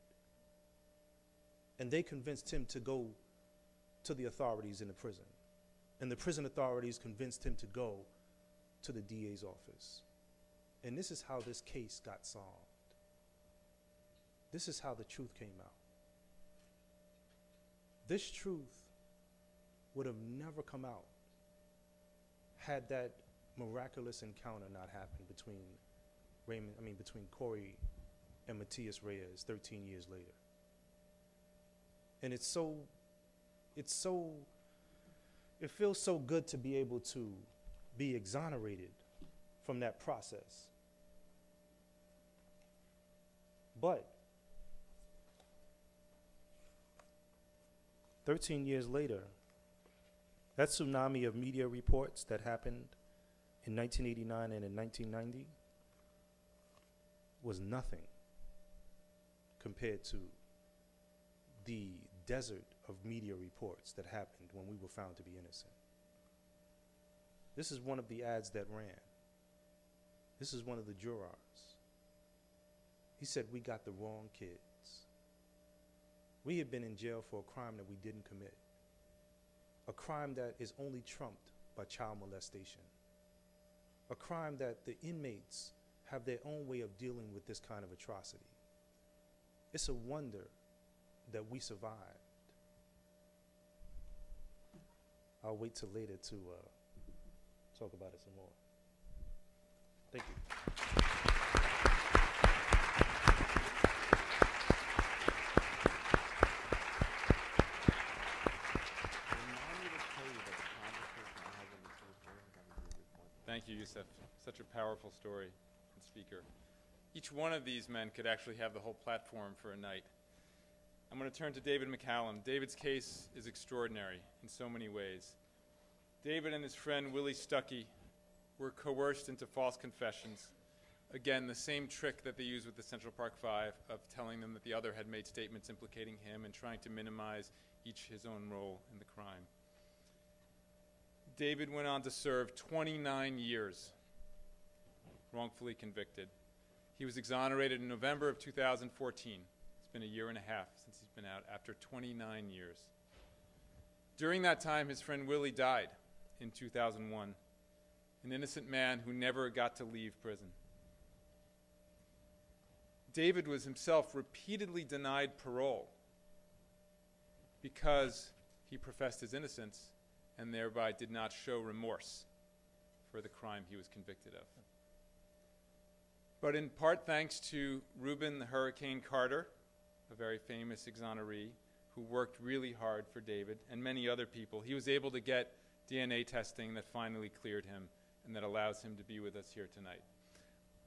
And they convinced him to go to the authorities in the prison. And the prison authorities convinced him to go to the DA's office. And this is how this case got solved. This is how the truth came out. This truth would have never come out had that miraculous encounter not happen between Raymond, I mean, between Korey and Matias Reyes 13 years later. And it's so, it's so, it feels so good to be able to be exonerated from that process. But 13 years later, that tsunami of media reports that happened in 1989 and in 1990 was nothing compared to the desert of media reports that happened when we were found to be innocent. This is one of the ads that ran. This is one of the jurors. He said, We got the wrong kids. We had been in jail for a crime that we didn't commit, a crime that is only trumped by child molestation, a crime that the inmates have their own way of dealing with this kind of atrocity. It's a wonder that we survived. I'll wait till later to uh, talk about it some more. Thank you. Thank you, Yusef. Such a powerful story and speaker. Each one of these men could actually have the whole platform for a night. I'm going to turn to David McCallum. David's case is extraordinary in so many ways. David and his friend Willie Stuckey were coerced into false confessions. Again, the same trick that they used with the Central Park Five of telling them that the other had made statements implicating him and trying to minimize each his own role in the crime. David went on to serve 29 years, wrongfully convicted. He was exonerated in November of 2014. It's been a year and a half since he's been out after 29 years. During that time, his friend Willie died in 2001, an innocent man who never got to leave prison. David was himself repeatedly denied parole because he professed his innocence and thereby did not show remorse for the crime he was convicted of. But in part thanks to Rubin the Hurricane Carter, a very famous exoneree who worked really hard for David and many other people, he was able to get DNA testing that finally cleared him and that allows him to be with us here tonight.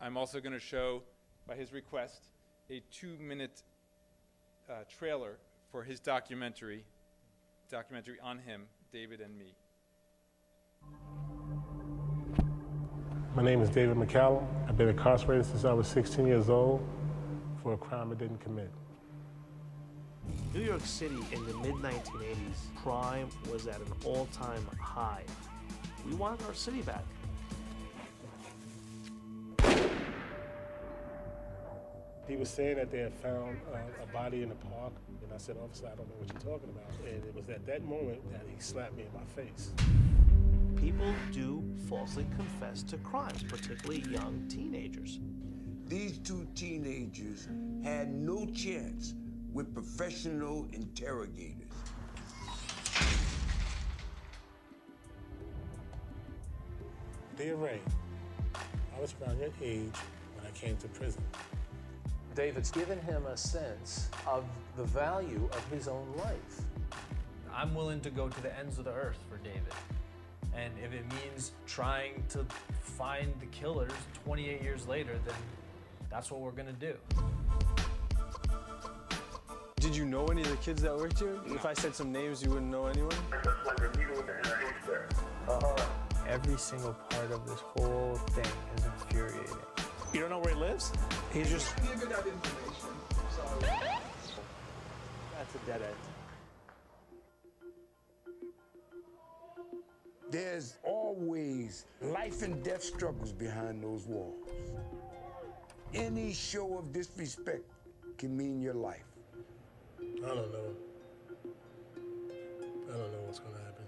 I'm also going to show, by his request, a two minute uh, trailer for his documentary, documentary on him, David and me. My name is David McCallum. I've been incarcerated since I was 16 years old for a crime I didn't commit. New York City in the mid 1980s, crime was at an all time high. We wanted our city back. He was saying that they had found uh, a body in the park, and I said, Officer, I don't know what you're talking about. And it was at that moment that he slapped me in my face. People do falsely confess to crimes, particularly young teenagers. These two teenagers had no chance with professional interrogators. Dear Ray, I was around your age when I came to prison. David's given him a sense of the value of his own life. I'm willing to go to the ends of the earth for David. And if it means trying to find the killers 28 years later, then that's what we're gonna do. Did you know any of the kids that worked here? If I said some names, you wouldn't know anyone? Every single part of this whole thing is infuriating. You don't know where he lives? He's just. Give that information. Sorry. That's a dead end. There's always life and death struggles behind those walls. Any show of disrespect can mean your life. I don't know. I don't know what's gonna happen.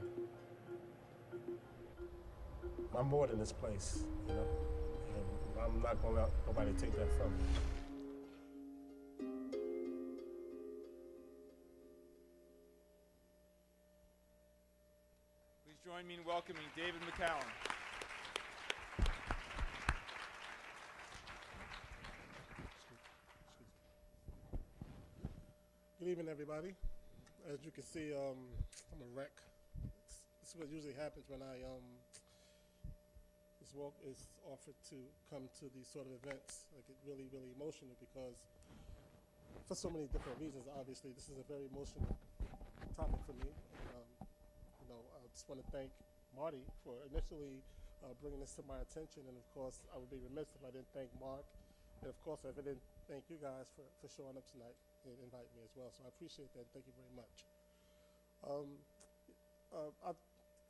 I'm bored in this place, you know? I'm not gonna let nobody take that from me. Please join me in welcoming David McCallum. Good evening, everybody. As you can see, um, I'm a wreck. This is what usually happens when I um, is is offered to come to these sort of events. I get really, really emotional because, for so many different reasons, obviously, this is a very emotional topic for me. Um, you know, I just want to thank Marty for initially uh, bringing this to my attention, and of course, I would be remiss if I didn't thank Marc, and of course, if I didn't thank you guys for, for showing up tonight and invite me as well. So I appreciate that. Thank you very much. Um, uh, I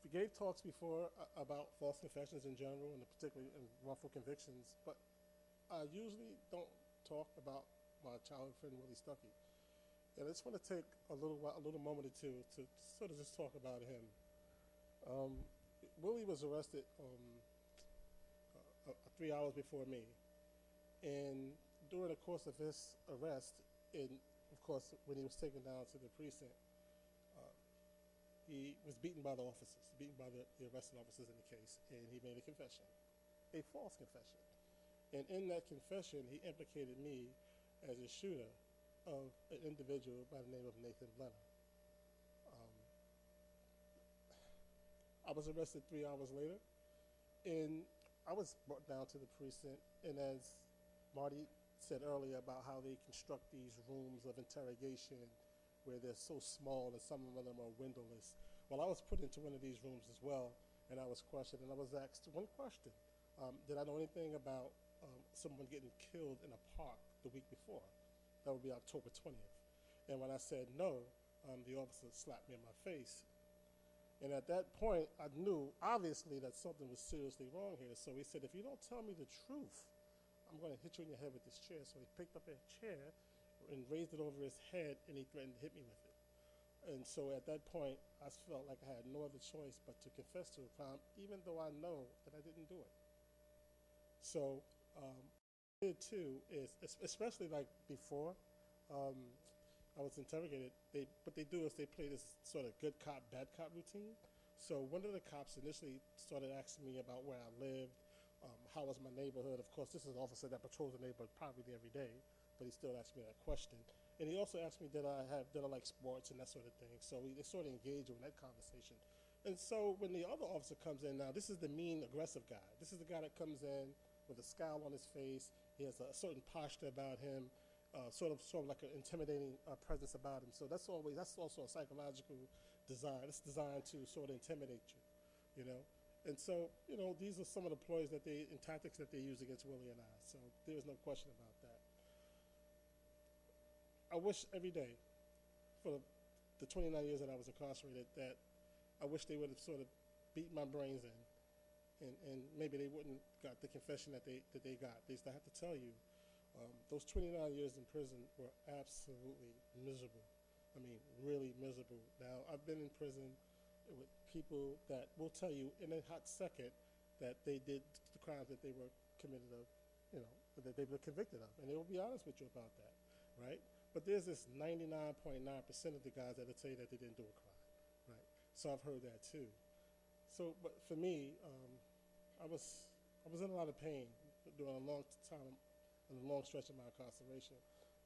gave talks before uh, about false confessions in general, and particularly in wrongful convictions, but I usually don't talk about my childhood friend Willie Stuckey. And I just want to take a little while, a little moment or two to sort of just talk about him. Um, Willie was arrested um, uh, uh, three hours before me, and during the course of his arrest, and of course when he was taken down to the precinct, he was beaten by the officers, beaten by the, the arresting officers in the case, and he made a confession, a false confession. And in that confession, he implicated me as a shooter of an individual by the name of Nathan Blenner. Um, I was arrested three hours later, and I was brought down to the precinct, and as Marty said earlier about how they construct these rooms of interrogation where they're so small and some of them are windowless. Well, I was put into one of these rooms as well, and I was questioned, and I was asked one question. Um, did I know anything about um, someone getting killed in a park the week before? That would be October 20th. And when I said no, um, the officer slapped me in my face. And at that point, I knew, obviously, that something was seriously wrong here. So he said, if you don't tell me the truth, I'm going to hit you in your head with this chair. So he picked up a chair and raised it over his head, and he threatened to hit me with it. And so at that point, I felt like I had no other choice but to confess to a crime, even though I know that I didn't do it. So, um, did too is, especially like before, um, I was interrogated. They what they do is they play this sort of good cop, bad cop routine. So one of the cops initially started asking me about where I lived, um, how was my neighborhood. Of course, this is an officer that patrols the neighborhood probably every day, but he still asked me that question. And he also asked me did I have did I like sports and that sort of thing. So we sort of engaged in that conversation. And so when the other officer comes in now, this is the mean, aggressive guy. This is the guy that comes in with a scowl on his face. He has a certain posture about him, uh, sort of sort of like an intimidating uh, presence about him. So that's always that's also a psychological design. It's designed to sort of intimidate you, you know. And so you know these are some of the ploys that they and tactics that they use against Willie and I. So there is no question about that. I wish every day for the, the 29 years that I was incarcerated that I wish they would have sort of beat my brains in and, and maybe they wouldn't got the confession that they that they got. They still have to tell you, um, those 29 years in prison were absolutely miserable. I mean, really miserable. Now I've been in prison with people that will tell you in a hot second that they did the crimes that they were committed of, you know, that they were convicted of, and they will be honest with you about that, right? But there's this 99.9% of the guys that will tell you that they didn't do a crime, right? So I've heard that too. So, but for me, um, I was I was in a lot of pain during a long time, and a long stretch of my incarceration.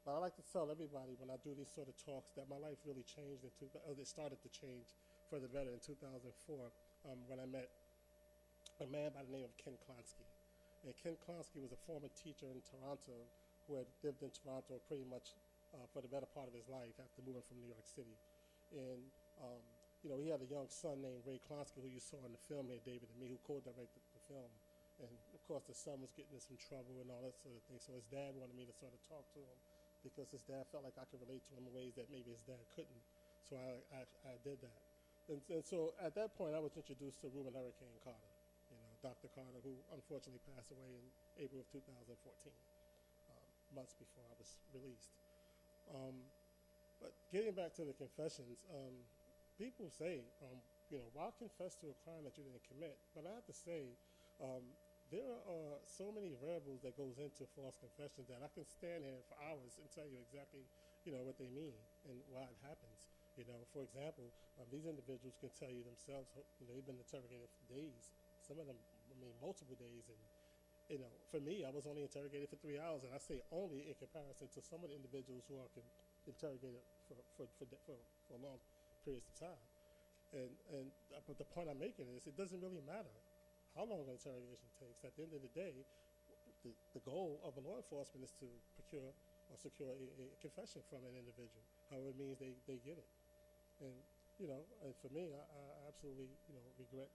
But I like to tell everybody when I do these sort of talks that my life really changed. In two, uh, it started to change for the better in 2004 um, when I met a man by the name of Ken Klonsky. And Ken Klonsky was a former teacher in Toronto who had lived in Toronto pretty much uh, for the better part of his life after moving from New York City. And um, you know, he had a young son named Ray Klonsky, who you saw in the film here, David and me, who co-directed the film. And of course, the son was getting in some trouble and all that sort of thing. So his dad wanted me to sort of talk to him because his dad felt like I could relate to him in ways that maybe his dad couldn't. So I, I, I did that. And, and so at that point, I was introduced to Rubin Hurricane Carter, you know, Dr. Carter, who unfortunately passed away in April of 2014, um, months before I was released. Um, but getting back to the confessions, um, people say, um, you know, why confess to a crime that you didn't commit? But I have to say, um, there are so many variables that goes into false confessions that I can stand here for hours and tell you exactly, you know, what they mean and why it happens. You know, for example, um, these individuals can tell you themselves, you know, they've been interrogated for days. Some of them, I mean, multiple days. And, you know, for me, I was only interrogated for three hours. And I say only in comparison to some of the individuals who are interrogated for, for, for, for, for long periods of time. And, and, but the point I'm making is it doesn't really matter how long an interrogation takes. At the end of the day, the, the goal of a law enforcement is to procure or secure a, a confession from an individual, however it means they, they get it. And, you know, and for me, I, I absolutely, you know, regret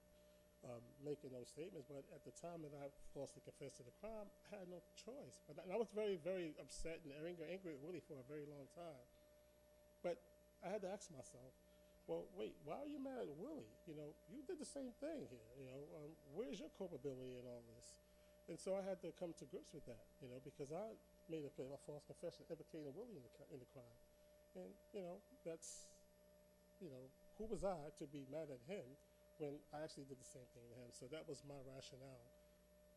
um, making those statements, but at the time that I falsely confessed to the crime, I had no choice. But I, and I was very, very upset and angry, angry at Willie for a very long time. But I had to ask myself, well, wait, why are you mad at Willie? You know, you did the same thing here. You know, um, where's your culpability in all this? And so I had to come to grips with that, you know, because I made a, a false confession implicating Willie in the, in the crime. And, you know, that's, you know, who was I to be mad at him when I actually did the same thing to him? So that was my rationale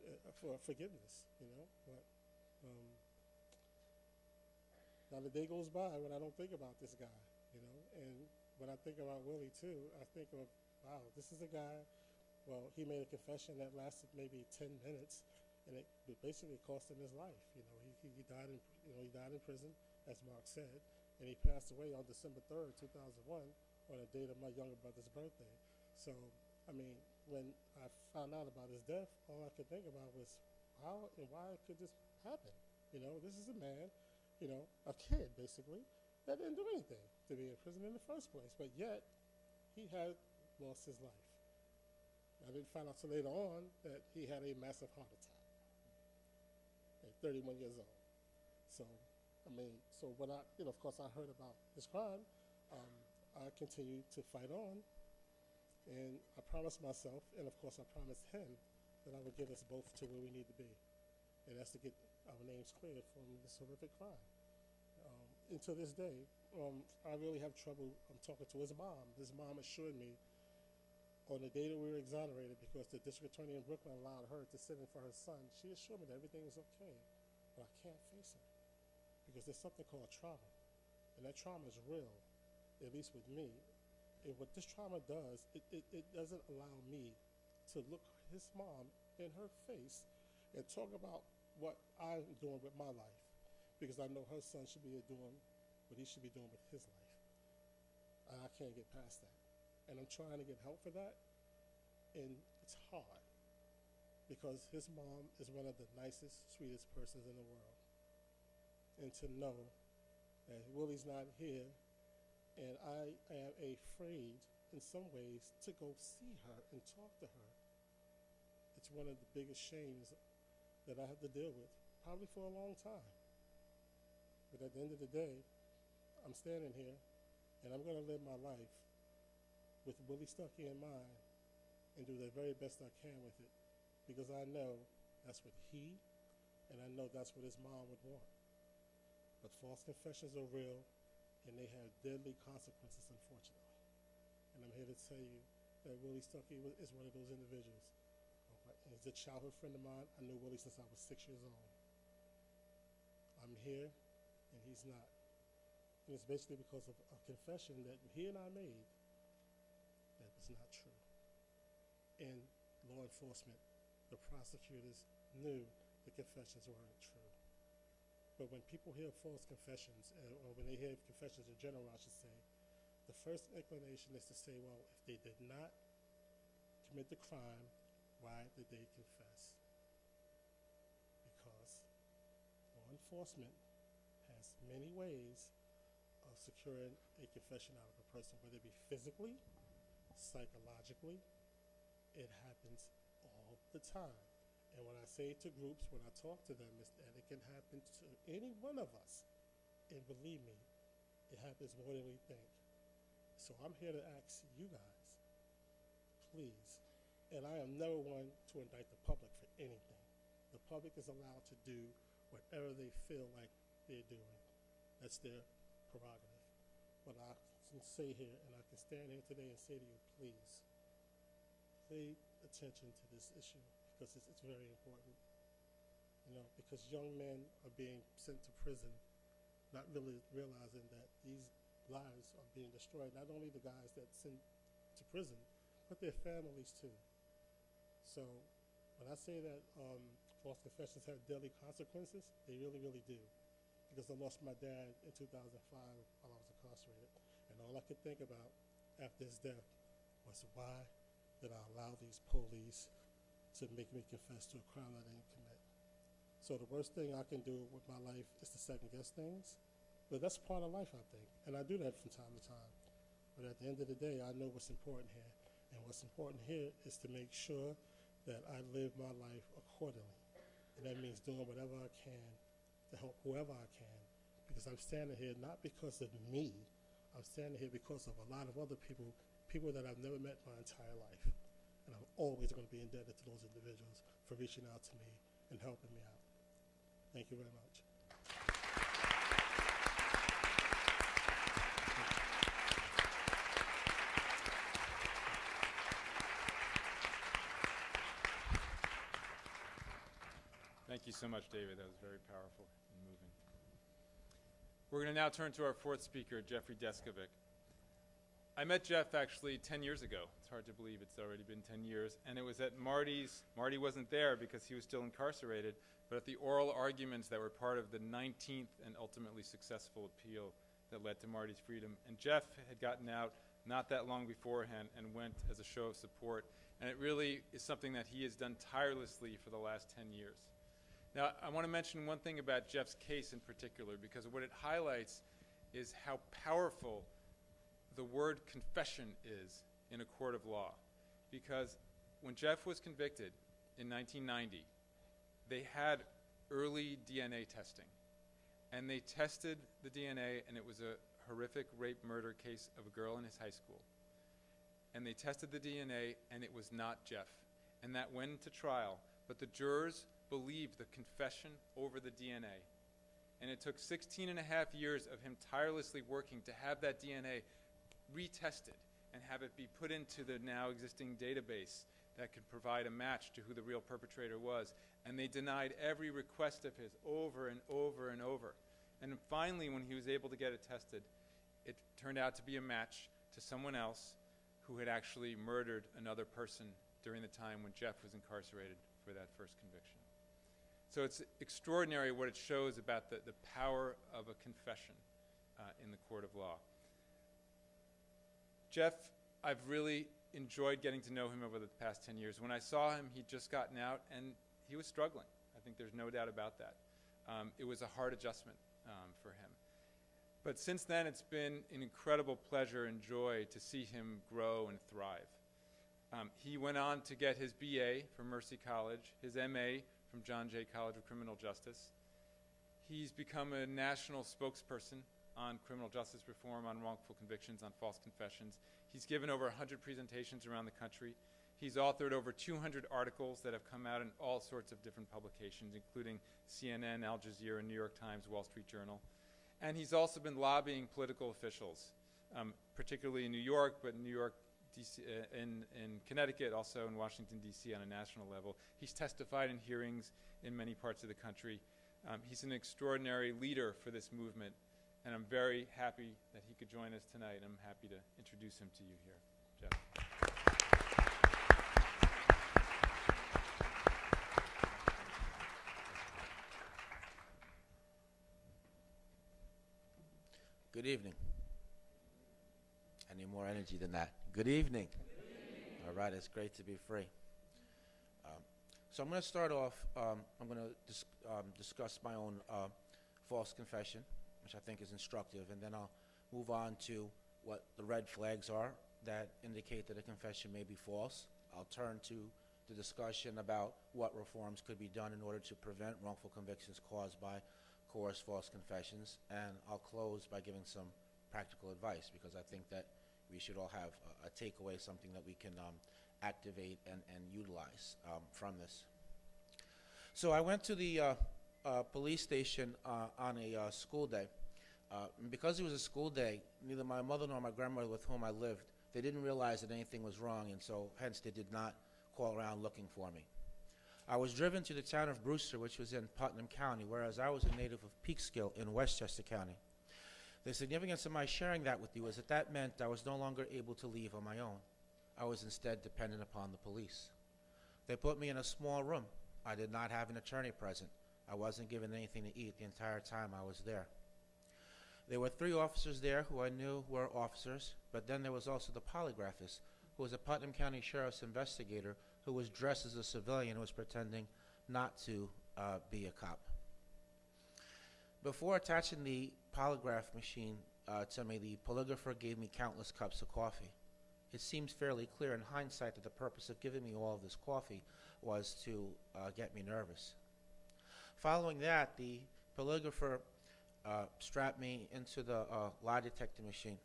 uh, for forgiveness, you know. But um, now the day goes by when I don't think about this guy, you know, and when I think about Willie too, I think of, wow, this is a guy. Well, he made a confession that lasted maybe 10 minutes, and it, basically cost him his life. You know, he, he died in you know he died in prison, as Marc said, and he passed away on December 3rd, 2001, on the date of my younger brother's birthday. So, I mean, when I found out about his death, all I could think about was how and why could this happen? You know, this is a man, you know, a kid basically, that didn't do anything to be in prison in the first place, but yet he had lost his life. I didn't find out till later on that he had a massive heart attack at 31 years old. So, I mean, so when I, you know, of course, I heard about his crime, um, I continued to fight on, and I promised myself, and of course, I promised him that I would get us both to where we need to be, and that's to get our names cleared from this horrific crime. Um, and to this day, um, I really have trouble um, talking to his mom. His mom assured me on the day that we were exonerated, because the district attorney in Brooklyn allowed her to sit in for her son, she assured me that everything was okay. But I can't face it because there's something called trauma, and that trauma is real, at least with me. And what this trauma does, it, it, it doesn't allow me to look his mom in her face and talk about what I'm doing with my life because I know her son should be doing what he should be doing with his life. And I can't get past that and I'm trying to get help for that, and it's hard because his mom is one of the nicest, sweetest persons in the world. And to know that Willie's not here, and I am afraid in some ways to go see her and talk to her. It's one of the biggest shames that I have to deal with, probably for a long time. But at the end of the day, I'm standing here and I'm going to live my life with Willie Stuckey in mind and do the very best I can with it because I know that's what he and I know that's what his mom would want. But false confessions are real and they have deadly consequences, unfortunately. And I'm here to tell you that Willie Stuckey is one of those individuals. He's a childhood friend of mine. I knew Willie since I was six years old. I'm here and he's not. And it's basically because of a confession that he and I made is not true. And law enforcement, the prosecutors knew the confessions weren't true. But when people hear false confessions, uh, or when they hear confessions in general, I should say, the first inclination is to say, well, if they did not commit the crime, why did they confess? Because law enforcement has many ways of securing a confession out of a person, whether it be physically, psychologically. It happens all the time. And when I say to groups, when I talk to them, is that it can happen to any one of us. And believe me, it happens more than we think. So I'm here to ask you guys, please, and I am never one to indict the public for anything. The public is allowed to do whatever they feel like they're doing. That's their prerogative. But I can say here, and I can stand here today and say to you, please, pay attention to this issue because it's, it's very important. You know, because young men are being sent to prison, not really realizing that these lives are being destroyed. Not only the guys that sent to prison, but their families too. So when I say that um, false confessions have deadly consequences, they really, really do. Because I lost my dad in 2005 while I was incarcerated. And all I could think about after his death was why did I allow these police to make me confess to a crime I didn't commit? So the worst thing I can do with my life is to second guess things. But that's part of life, I think. And I do that from time to time. But at the end of the day, I know what's important here. And what's important here is to make sure that I live my life accordingly. And that means doing whatever I can to help whoever I can. Because I'm standing here not because of me, I'm standing here because of a lot of other people, people that I've never met my entire life. And I'm always going to be indebted to those individuals for reaching out to me and helping me out. Thank you very much. Thank you so much, David. That was very powerful and moving. We're going to now turn to our fourth speaker, Jeffrey Deskovic. I met Jeff actually 10 years ago. It's hard to believe it's already been 10 years. And it was at Marty's. Marty wasn't there because he was still incarcerated, but at the oral arguments that were part of the 19th and ultimately successful appeal that led to Marty's freedom. And Jeff had gotten out not that long beforehand and went as a show of support. And it really is something that he has done tirelessly for the last 10 years. Now, I want to mention one thing about Jeff's case in particular, because what it highlights is how powerful the word confession is in a court of law. Because when Jeff was convicted in 1990, they had early DNA testing. And they tested the DNA, and it was a horrific rape murder case of a girl in his high school. And they tested the DNA, and it was not Jeff. And that went to trial. But the jurors believed the confession over the DNA. And it took 16 and a half years of him tirelessly working to have that DNA retested and have it be put into the now existing database that could provide a match to who the real perpetrator was. And they denied every request of his over and over and over. And finally, when he was able to get it tested, it turned out to be a match to someone else who had actually murdered another person during the time when Jeff was incarcerated for that first conviction. So it's extraordinary what it shows about the, the power of a confession uh, in the court of law. Jeff, I've really enjoyed getting to know him over the past 10 years. When I saw him, he'd just gotten out and he was struggling. I think there's no doubt about that. Um, it was a hard adjustment um, for him. But since then, it's been an incredible pleasure and joy to see him grow and thrive. Um, he went on to get his BA from Mercy College, his MA from John Jay College of Criminal Justice. He's become a national spokesperson on criminal justice reform, on wrongful convictions, on false confessions. He's given over 100 presentations around the country. He's authored over 200 articles that have come out in all sorts of different publications, including CNN, Al Jazeera, New York Times, Wall Street Journal. And he's also been lobbying political officials, um, particularly in New York, but in New York, DC, uh, in, in Connecticut, also in Washington, D.C. on a national level. He's testified in hearings in many parts of the country. Um, he's an extraordinary leader for this movement, and I'm very happy that he could join us tonight. I'm happy to introduce him to you here. Jeff. Good evening. I need more energy than that. Good evening. All right, it's great to be free. Um, so I'm going to start off. Um, I'm going to dis- um, discuss my own uh, false confession, which I think is instructive, and then I'll move on to what the red flags are that indicate that a confession may be false. I'll turn to the discussion about what reforms could be done in order to prevent wrongful convictions caused by coerced false confessions, and I'll close by giving some practical advice because I think that we should all have a, a takeaway, something that we can um, activate and, and utilize um, from this. So I went to the uh, uh, police station uh, on a uh, school day. Uh, because it was a school day, neither my mother nor my grandmother with whom I lived, they didn't realize that anything was wrong, and so hence they did not call around looking for me. I was driven to the town of Brewster, which was in Putnam County, whereas I was a native of Peekskill in Westchester County. The significance of my sharing that with you is that that meant I was no longer able to leave on my own. I was instead dependent upon the police. They put me in a small room. I did not have an attorney present. I wasn't given anything to eat the entire time I was there. There were three officers there who I knew were officers, but then there was also the polygraphist, who was a Putnam County Sheriff's investigator who was dressed as a civilian who was pretending not to uh, be a cop. Before attaching the polygraph machine uh, to me, the polygrapher gave me countless cups of coffee. It seems fairly clear in hindsight that the purpose of giving me all of this coffee was to uh, get me nervous. Following that, the polygrapher uh, strapped me into the uh, lie detector machine.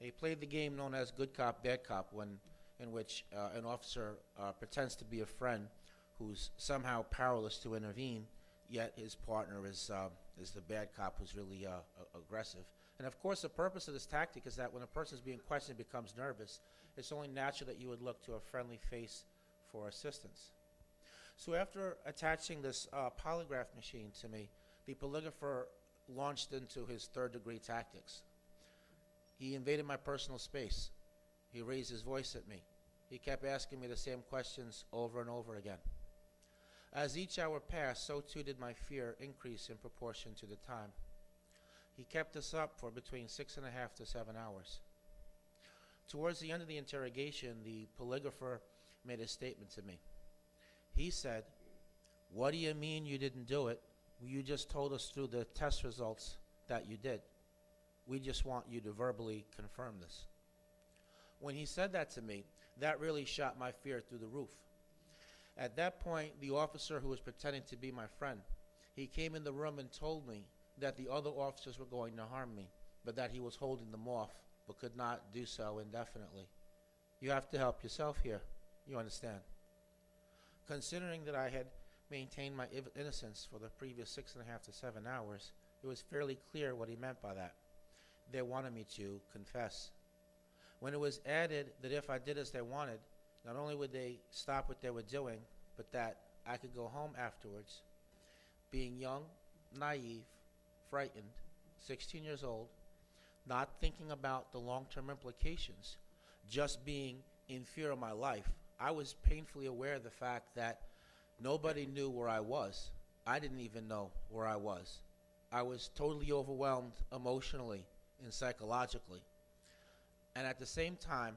They played the game known as good cop, bad cop, when, in which uh, an officer uh, pretends to be a friend who's somehow powerless to intervene, yet his partner is, uh, is the bad cop who's really uh, aggressive. And of course, the purpose of this tactic is that when a person is being questioned becomes nervous, it's only natural that you would look to a friendly face for assistance. So after attaching this uh, polygraph machine to me, the polygrapher launched into his third degree tactics. He invaded my personal space. He raised his voice at me. He kept asking me the same questions over and over again. As each hour passed, so too did my fear increase in proportion to the time. He kept us up for between six and a half to seven hours. Towards the end of the interrogation, the polygrapher made a statement to me. He said, What do you mean you didn't do it? You just told us through the test results that you did. We just want you to verbally confirm this. When he said that to me, that really shot my fear through the roof. At that point, the officer who was pretending to be my friend, he came in the room and told me that the other officers were going to harm me, but that he was holding them off, but could not do so indefinitely. You have to help yourself here. You understand? Considering that I had maintained my innocence for the previous six and a half to seven hours, it was fairly clear what he meant by that. They wanted me to confess. When it was added that if I did as they wanted, not only would they stop what they were doing, but that I could go home afterwards, being young, naive, frightened, 16 years old, not thinking about the long term implications, just being in fear of my life, I was painfully aware of the fact that nobody knew where I was. I didn't even know where I was. I was totally overwhelmed emotionally and psychologically. And at the same time,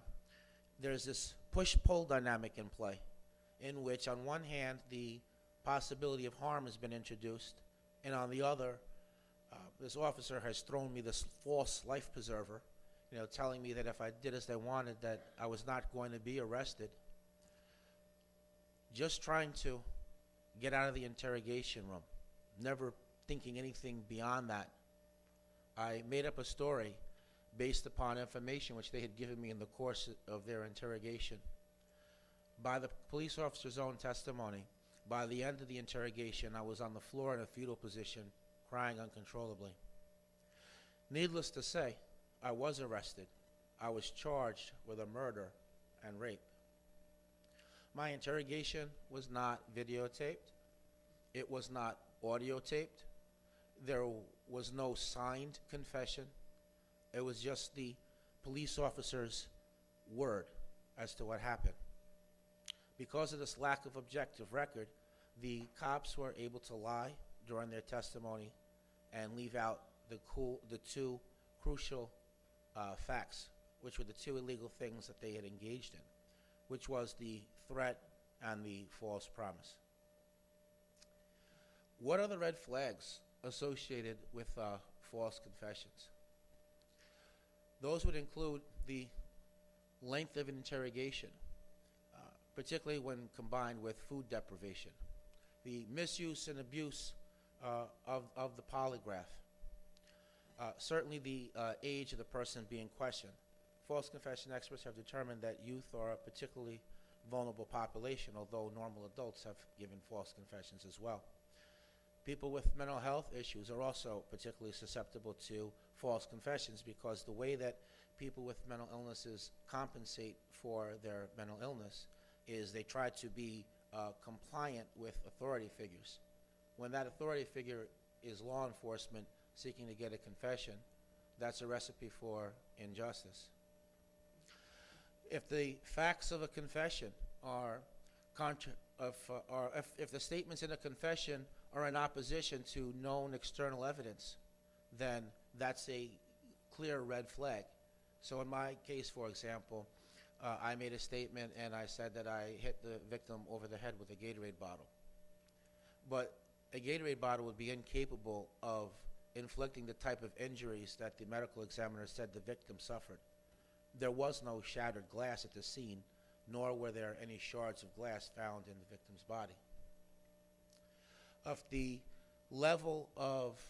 there's this push pull dynamic in play, in which, on one hand, the possibility of harm has been introduced, and on the other, uh, this officer has thrown me this false life preserver, you know, telling me that if I did as they wanted, that I was not going to be arrested. Just trying to get out of the interrogation room, never thinking anything beyond that. I made up a story based upon information which they had given me in the course of their interrogation. By the police officer's own testimony, by the end of the interrogation, I was on the floor in a fetal position, crying uncontrollably. Needless to say, I was arrested. I was charged with a murder and rape. My interrogation was not videotaped. It was not audio taped. There was no signed confession. It was just the police officer's word as to what happened. Because of this lack of objective record, the cops were able to lie during their testimony and leave out the, cool, the two crucial uh, facts, which were the two illegal things that they had engaged in, which was the threat and the false promise. What are the red flags associated with uh, false confessions? Those would include the length of an interrogation, uh, particularly when combined with food deprivation, the misuse and abuse uh, of, of the polygraph, uh, certainly the uh, age of the person being questioned. False confession experts have determined that youth are particularly vulnerable population, although normal adults have given false confessions as well. People with mental health issues are also particularly susceptible to false confessions because the way that people with mental illnesses compensate for their mental illness is they try to be uh, compliant with authority figures. When that authority figure is law enforcement seeking to get a confession, that's a recipe for injustice. If the facts of a confession are contra- if, uh, or if, if the statements in a confession are in opposition to known external evidence, then that's a clear red flag. So in my case, for example, uh, I made a statement and I said that I hit the victim over the head with a Gatorade bottle. But a Gatorade bottle would be incapable of inflicting the type of injuries that the medical examiner said the victim suffered. There was no shattered glass at the scene, nor were there any shards of glass found in the victim's body. Of the level of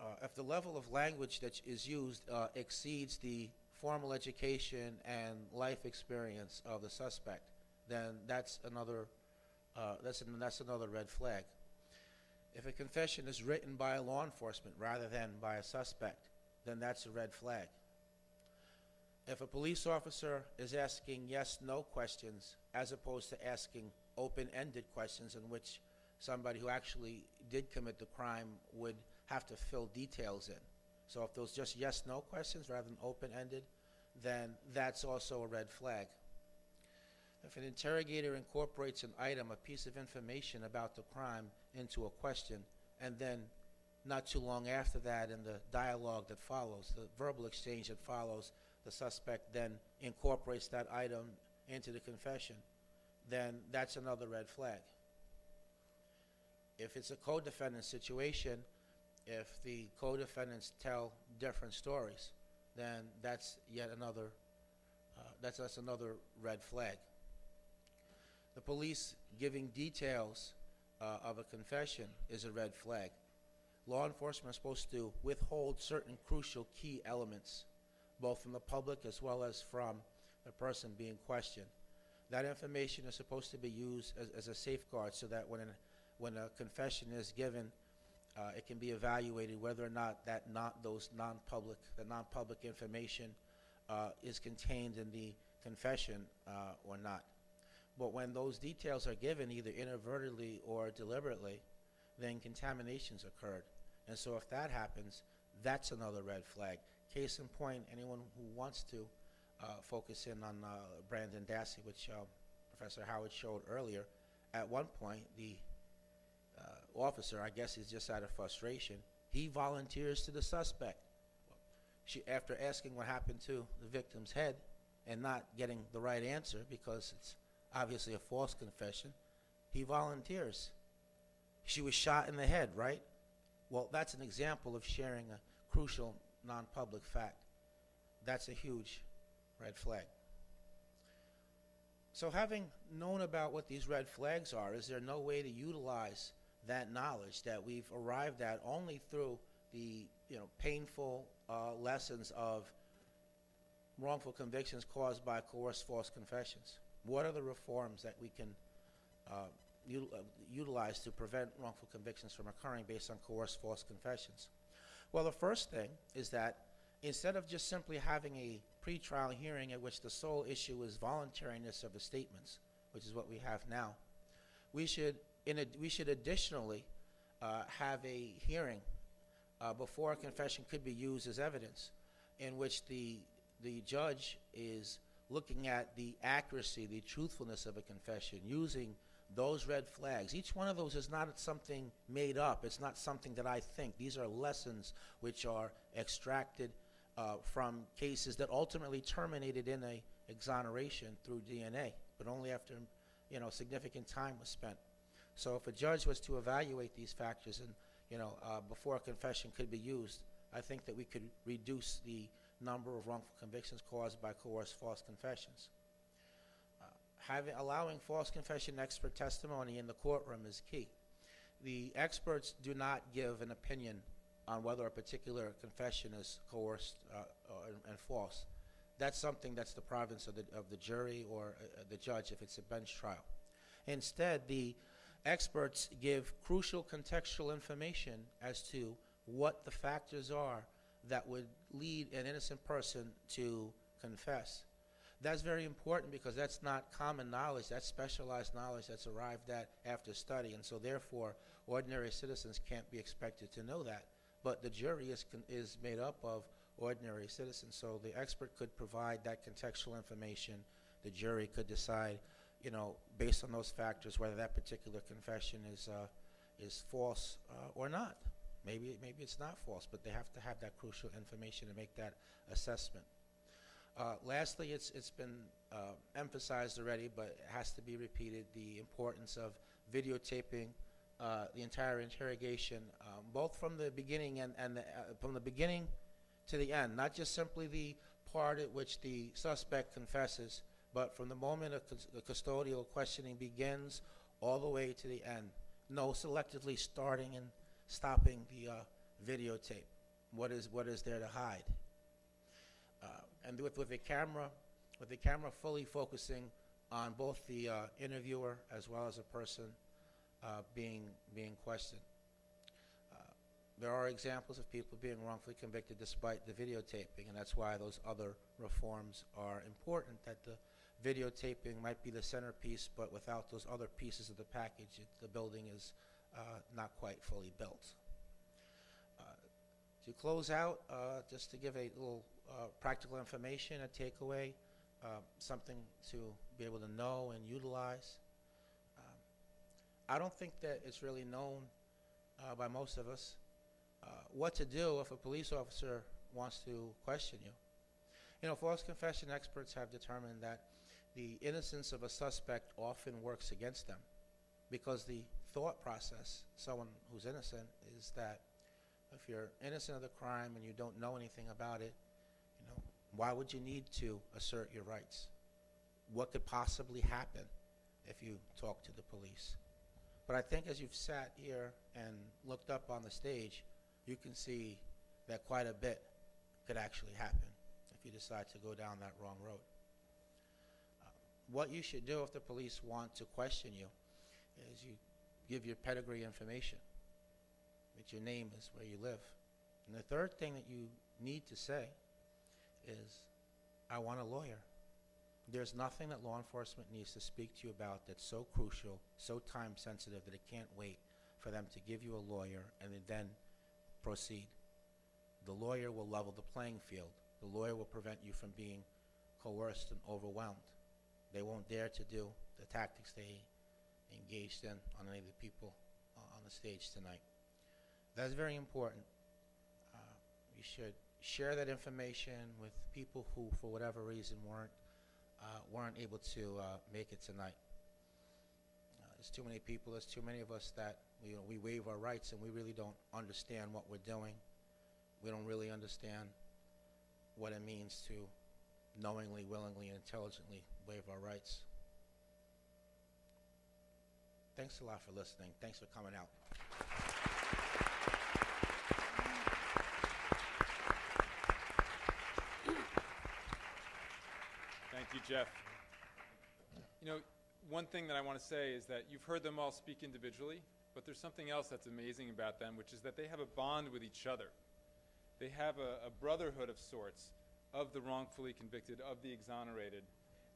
uh, if the level of language that is used uh, exceeds the formal education and life experience of the suspect, then that's another uh, that's an, that's another red flag. If a confession is written by a law enforcement rather than by a suspect, then that's a red flag. If a police officer is asking yes/no questions as opposed to asking open-ended questions in which somebody who actually did commit the crime would have to fill details in. So if those just yes no questions rather than open ended, then that's also a red flag. If an interrogator incorporates an item, a piece of information about the crime into a question, and then not too long after that, in the dialogue that follows, the verbal exchange that follows, the suspect then incorporates that item into the confession, then that's another red flag. If it's a co-defendant situation, if the co-defendants tell different stories, then that's yet another, uh, that's, that's another red flag. The police giving details uh, of a confession is a red flag. Law enforcement is supposed to withhold certain crucial key elements, both from the public as well as from the person being questioned. That information is supposed to be used as, as a safeguard so that when, an, when a confession is given, uh, it can be evaluated whether or not that not those non-public, the non-public information uh, is contained in the confession uh, or not. But when those details are given either inadvertently or deliberately, then contaminations occurred. And so if that happens, that's another red flag. Case in point, anyone who wants to uh, focus in on uh, Brendan Dassey, which uh, Professor Howard showed earlier, at one point, the uh, officer, I guess he's just out of frustration, he volunteers to the suspect. She, after asking what happened to the victim's head and not getting the right answer because it's obviously a false confession, he volunteers. She was shot in the head, right? Well, that's an example of sharing a crucial non-public fact. That's a huge red flag. So having known about what these red flags are, is there no way to utilize that knowledge that we've arrived at only through the you know, painful uh, lessons of wrongful convictions caused by coerced false confessions? What are the reforms that we can uh, util uh, utilize to prevent wrongful convictions from occurring based on coerced false confessions? Well, the first thing is that instead of just simply having a pretrial hearing at which the sole issue is voluntariness of the statements, which is what we have now, we should, in a, we should additionally uh, have a hearing uh, before a confession could be used as evidence in which the, the judge is looking at the accuracy, the truthfulness of a confession, using those red flags. Each one of those is not something made up. It's not something that I think. These are lessons which are extracted uh, from cases that ultimately terminated in a exoneration through DNA, but only after you know significant time was spent. So if a judge was to evaluate these factors and you know uh, before a confession could be used, I think that we could reduce the number of wrongful convictions caused by coerced false confessions. Uh, having, allowing false confession expert testimony in the courtroom is key. The experts do not give an opinion on whether a particular confession is coerced uh, and, and, false. That's something that's the province of the, of the jury or uh, the judge if it's a bench trial. Instead, the experts give crucial contextual information as to what the factors are that would lead an innocent person to confess. That's very important because that's not common knowledge, that's specialized knowledge that's arrived at after study, and so therefore ordinary citizens can't be expected to know that. But the jury is, is made up of ordinary citizens, so the expert could provide that contextual information. The jury could decide, you know, based on those factors, whether that particular confession is, uh, is false uh, or not. Maybe, maybe it's not false, but they have to have that crucial information to make that assessment. Uh, lastly, it's, it's been uh, emphasized already, but it has to be repeated, the importance of videotaping uh, the entire interrogation, um, both from the beginning and, and the, uh, from the beginning to the end, not just simply the part at which the suspect confesses, but from the moment the custodial questioning begins all the way to the end. No selectively starting and stopping the uh, videotape. What is what is there to hide? And with with the camera, with the camera fully focusing on both the uh, interviewer as well as a person uh, being being questioned. Uh, there are examples of people being wrongfully convicted despite the videotaping, and that's why those other reforms are important. That the videotaping might be the centerpiece, but without those other pieces of the package, it, the building is uh, not quite fully built. Uh, to close out, uh, just to give a little practical information, a takeaway, something to be able to know and utilize. Um, I don't think that it's really known uh, by most of us uh, what to do if a police officer wants to question you. You know, false confession experts have determined that the innocence of a suspect often works against them because the thought process, someone who's innocent, is that if you're innocent of the crime and you don't know anything about it, why would you need to assert your rights? What could possibly happen if you talk to the police? But I think as you've sat here and looked up on the stage, you can see that quite a bit could actually happen if you decide to go down that wrong road. Uh, what you should do if the police want to question you is you give your pedigree information, what your name is, where you live. And the third thing that you need to say is, I want a lawyer. There's nothing that law enforcement needs to speak to you about that's so crucial, so time sensitive that it can't wait for them to give you a lawyer and then proceed. The lawyer will level the playing field. The lawyer will prevent you from being coerced and overwhelmed. They won't dare to do the tactics they engaged in on any of the people uh, on the stage tonight. That's very important. Uh, you should share that information with people who, for whatever reason, weren't uh, weren't able to uh, make it tonight. Uh, there's too many people. There's too many of us that you know, we waive our rights and we really don't understand what we're doing. We don't really understand what it means to knowingly, willingly, and intelligently waive our rights. Thanks a lot for listening. Thanks for coming out. Thank you, Jeff. You know, one thing that I want to say is that you've heard them all speak individually, but there's something else that's amazing about them, which is that they have a bond with each other. They have a, a brotherhood of sorts of the wrongfully convicted, of the exonerated.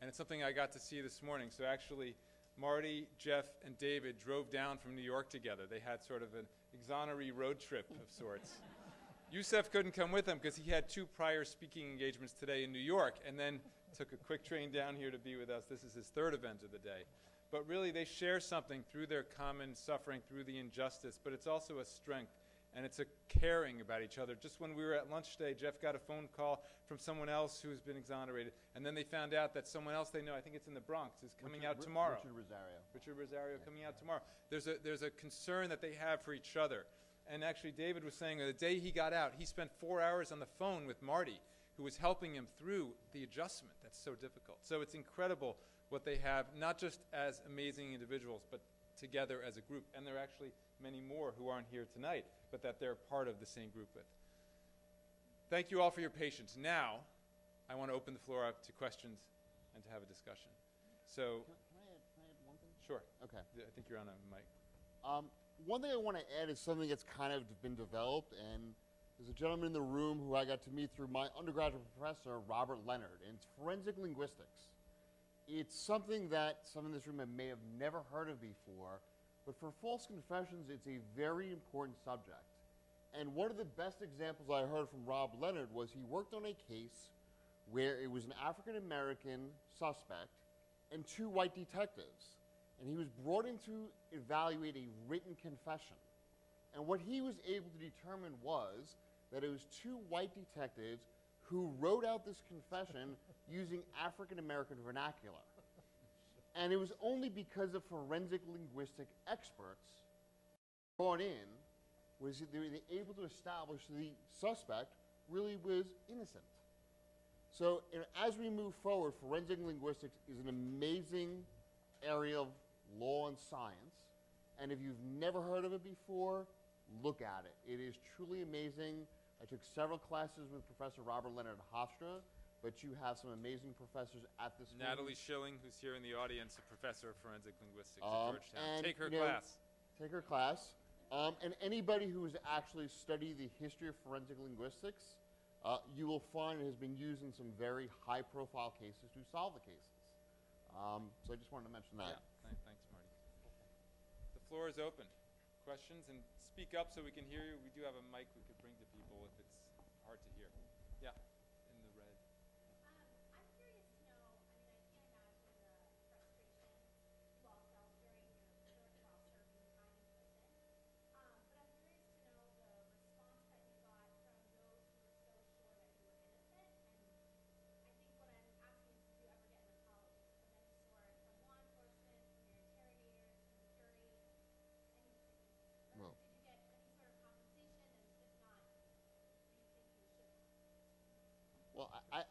And it's something I got to see this morning. So actually, Marty, Jeff, and David drove down from New York together. They had sort of an exoneree road trip of sorts. Yusef couldn't come with them because he had two prior speaking engagements today in New York and then took a quick train down here to be with us. This is his third event of the day. But really, they share something through their common suffering, through the injustice, but it's also a strength and it's a caring about each other. Just when we were at lunch today, Jeff got a phone call from someone else who's been exonerated, and then they found out that someone else they know, I think it's in the Bronx, is coming Richard- out tomorrow. Richard Rosario. Richard Rosario coming out tomorrow. There's a, there's a concern that they have for each other. And actually, David was saying that the day he got out, he spent four hours on the phone with Marty, who was helping him through the adjustment that's so difficult. So it's incredible what they have, not just as amazing individuals, but together as a group. And there are actually many more who aren't here tonight, but that they're part of the same group with. Thank you all for your patience. Now, I want to open the floor up to questions and to have a discussion. So, Can, can, I, add, can I add one thing? sure. Okay. I think you're on a mic. Um, one thing I want to add is something that's kind of been developed, and there's a gentleman in the room who I got to meet through my undergraduate professor, Robert Leonard, and it's forensic linguistics. It's something that some in this room may have never heard of before, but for false confessions, it's a very important subject. And one of the best examples I heard from Rob Leonard was he worked on a case where it was an African American suspect and two white detectives. And he was brought in to evaluate a written confession. And what he was able to determine was that it was two white detectives who wrote out this confession using African American vernacular. And it was only because of forensic linguistic experts brought in was that they were able to establish the suspect really was innocent. So as we move forward, forensic linguistics is an amazing area of law and science. And if you've never heard of it before, look at it. It is truly amazing. I took several classes with Professor Robert Leonard Hofstra, but you have some amazing professors at this. Natalie Schilling, who's here in the audience, a professor of forensic linguistics Um, at Georgetown. Take her you know, class. Take her class. Um, and anybody who has actually studied the history of forensic linguistics, uh, you will find it has been used in some very high profile cases to solve the cases. Um, so I just wanted to mention that. Yeah, th- thanks, Marty. The floor is open. Questions and speak up so we can hear you. We do have a mic we could bring to people if it's hard to hear. Yeah,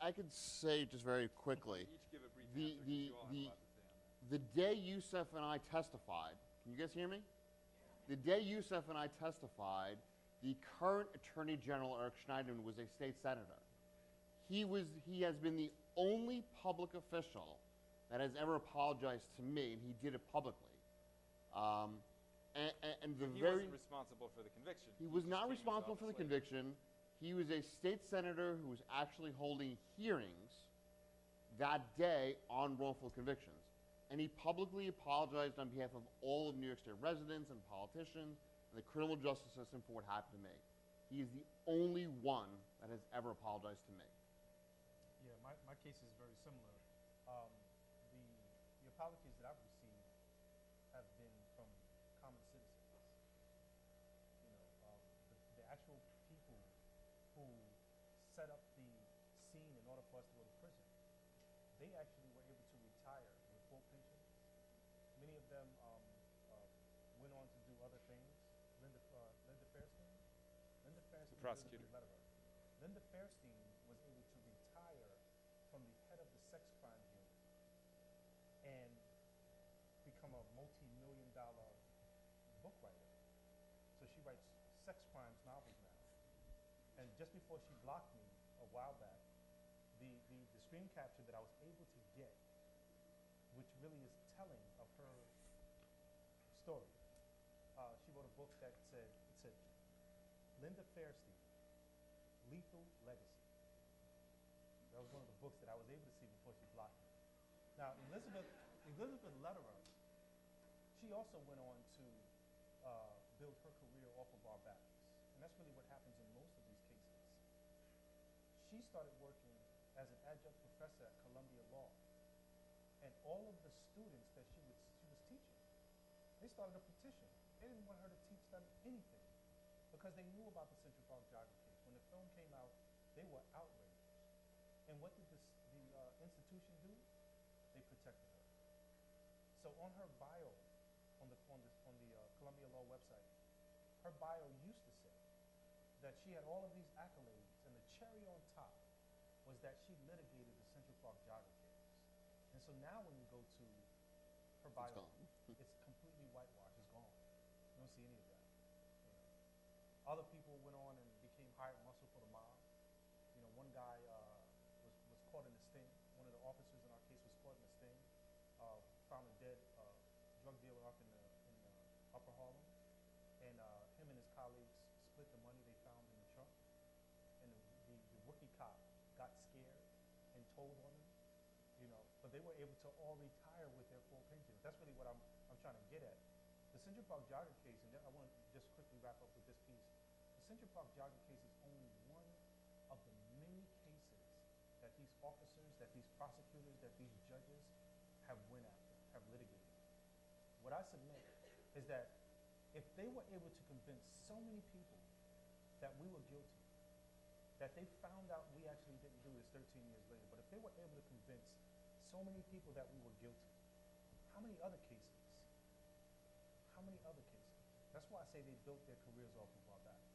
I could say just very quickly. Each give a brief the the the lot to say on the day Yusef and I testified. Can you guys hear me? The day Yusef and I testified, the current Attorney General Eric Schneiderman was a state senator. He was he has been the only public official that has ever apologized to me, and he did it publicly. Um, and, and the He very wasn't responsible for the conviction. he was not responsible for the later. conviction. He was a state senator who was actually holding hearings that day on wrongful convictions. And he publicly apologized on behalf of all of New York State residents and politicians and the criminal justice system for what happened to me. He is the only one that has ever apologized to me. Yeah, my, my case is very similar. Um, the, the apologies that I've received have been from common citizens. You know, um, the, the actual people who set up the scene in order for us to go to prison, they actually were able to retire with full pensions. Many of them um, uh, went on to do other things. Linda, uh, Linda Fairstein? Linda Fairstein. was prosecutor. Linda Fairstein was able to retire from the head of the sex crime unit and become a multi-million dollar book writer. So she writes sex crimes novels now. And just before she blocked me a while back, the, the, the screen capture that I was able to get, which really is telling of her story, uh, she wrote a book that said, it said, Linda Fairstein, Lethal Legacy. That was one of the books that I was able to see before she blocked me. Now, Elizabeth, Elizabeth Lederer, she also went on to uh, build her career off of our backs. And that's really what happens in most of these cases. She started working as an adjunct professor at Columbia Law. And all of the students that she was, she was teaching, they started a petition. They didn't want her to teach them anything because they knew about the Central Park Jogger case. When the film came out, they were outraged. And what did this, the uh, institution do? They protected her. So on her bio, on the on the on the uh, Columbia Law website, her bio used to say that she had all of these accolades, and the cherry on top was that she litigated the Central Park Jogger case. And so now when you go to her bio, gone. it's completely whitewashed. It's gone. You don't see any of that. you know. Other people went on and became hired muscle for the mob. You know, one guy uh, was, was caught in a sting. One of the officers in our case was caught in a sting. Uh, found a dead uh, drug dealer up in the in uh, Upper Harlem, and uh, him and his colleagues split the money they found in the trunk. And the, the, the rookie cop got scared and told on him. You know, but they were able to all retire with their full pensions. That's really what I'm I'm trying to get at. The Central Park Jogger case, and I want to just quickly wrap up with this piece. The Central Park Jogger case is only one of the many cases that these officers, that these prosecutors, that these judges have went after, have litigated. What I submit is that if they were able to convince so many people that we were guilty, that they found out we actually didn't do this 13 years later, but if they were able to convince so many people that we were guilty, how many other cases? How many other cases? That's why I say they built their careers off of our backs.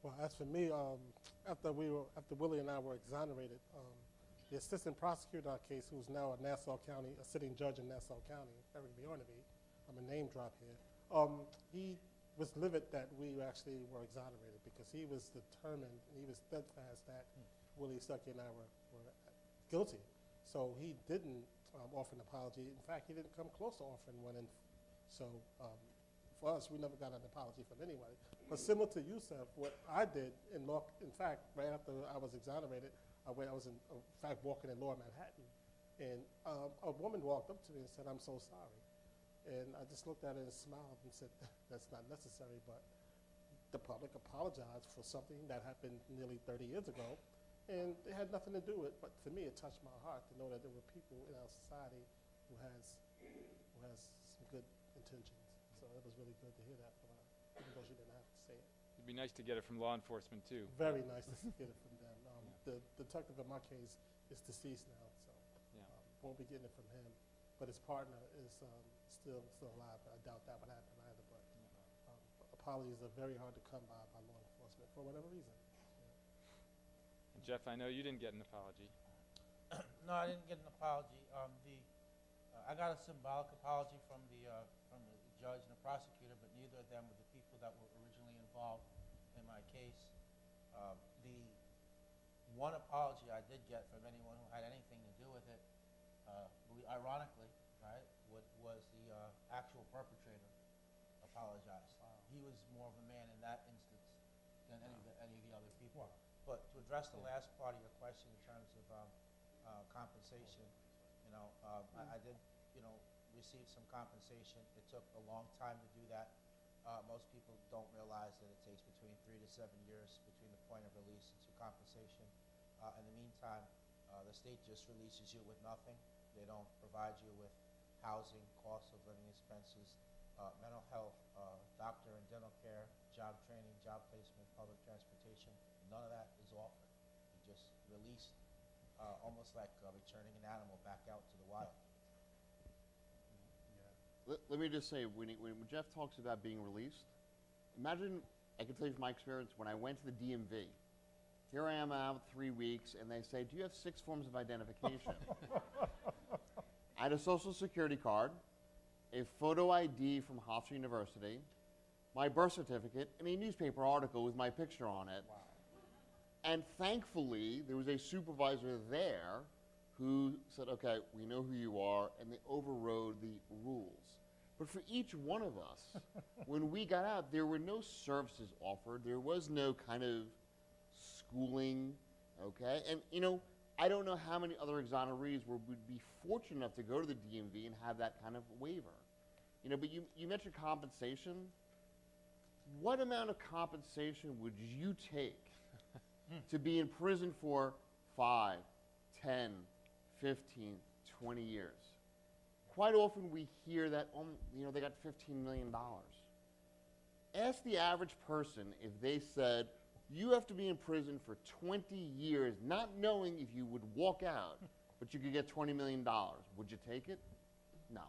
Well, as for me, um, after we were, after Willie and I were exonerated, um, the assistant prosecutor in our case, who's now a Nassau County, a sitting judge in Nassau County, Eric Bjornaby, I'm a name drop here, um, he was livid that we actually were exonerated because he was determined, and he was steadfast that Willie Stuckey and I were, were guilty. So he didn't um, offer an apology. In fact, he didn't come close to offering one. And so um, for us, we never got an apology from anybody. But similar to Yusef, what I did, in, North, in fact, right after I was exonerated, I, went, I was in, in fact walking in Lower Manhattan, and um, a woman walked up to me and said, "I'm so sorry." And I just looked at her and smiled and said, "That's not necessary." But the public apologized for something that happened nearly 30 years ago, and it had nothing to do with. it, But for me, it touched my heart to know that there were people in our society who has who has some good intentions. So it was really good to hear that from her, even though she didn't have to say it. It'd be nice to get it from law enforcement too. Very nice to get it from them. Um, the detective in my case is deceased now, so Yeah. um, won't be getting it from him. But his partner is um, still still alive. I doubt that would happen either. But um, apologies are very hard to come by by law enforcement for whatever reason. Jeff, I know you didn't get an apology. no, I didn't get an apology. Um, the uh, I got a symbolic apology from the uh, from the judge and the prosecutor, but neither of them were the people that were originally involved in my case. Um, the one apology I did get from anyone who had anything to do with it, uh, ironically, right, what was the uh, actual perpetrator apologized. He was more of a man in that instance than any of the, any of the other people. But to address the last part of your question in terms of um, uh, compensation, you know, um, I, I did, you know, receive some compensation. It took a long time to do that. Uh, most people don't realize that it takes between three to seven years between the point of release to compensation. Uh, in the meantime, uh, the state just releases you with nothing. They don't provide you with housing, cost of living expenses, uh, mental health, uh, doctor and dental care, job training, job placement, public transportation. None of that is offered. You're just released, uh, almost like uh, returning an animal back out to the wild. Let, let me just say, when, he, when Jeff talks about being released, imagine, I can tell you from my experience, when I went to the DMV, here I am out three weeks, and they say, do you have six forms of identification? I had a social security card, a photo ID from Hofstra University, my birth certificate, and a newspaper article with my picture on it. And thankfully, there was a supervisor there who said, okay, we know who you are, and they overrode the rules. But for each one of us, when we got out, there were no services offered. There was no kind of schooling, okay? And, you know, I don't know how many other exonerees would be fortunate enough to go to the DMV and have that kind of waiver. You know, but you, you mentioned compensation. What amount of compensation would you take to be in prison for 5, 10, 15, 20 years? Quite often we hear that, um, you know, they got $15 million. Ask the average person if they said, you have to be in prison for 20 years, not knowing if you would walk out, but you could get $20 million. Would you take it? No.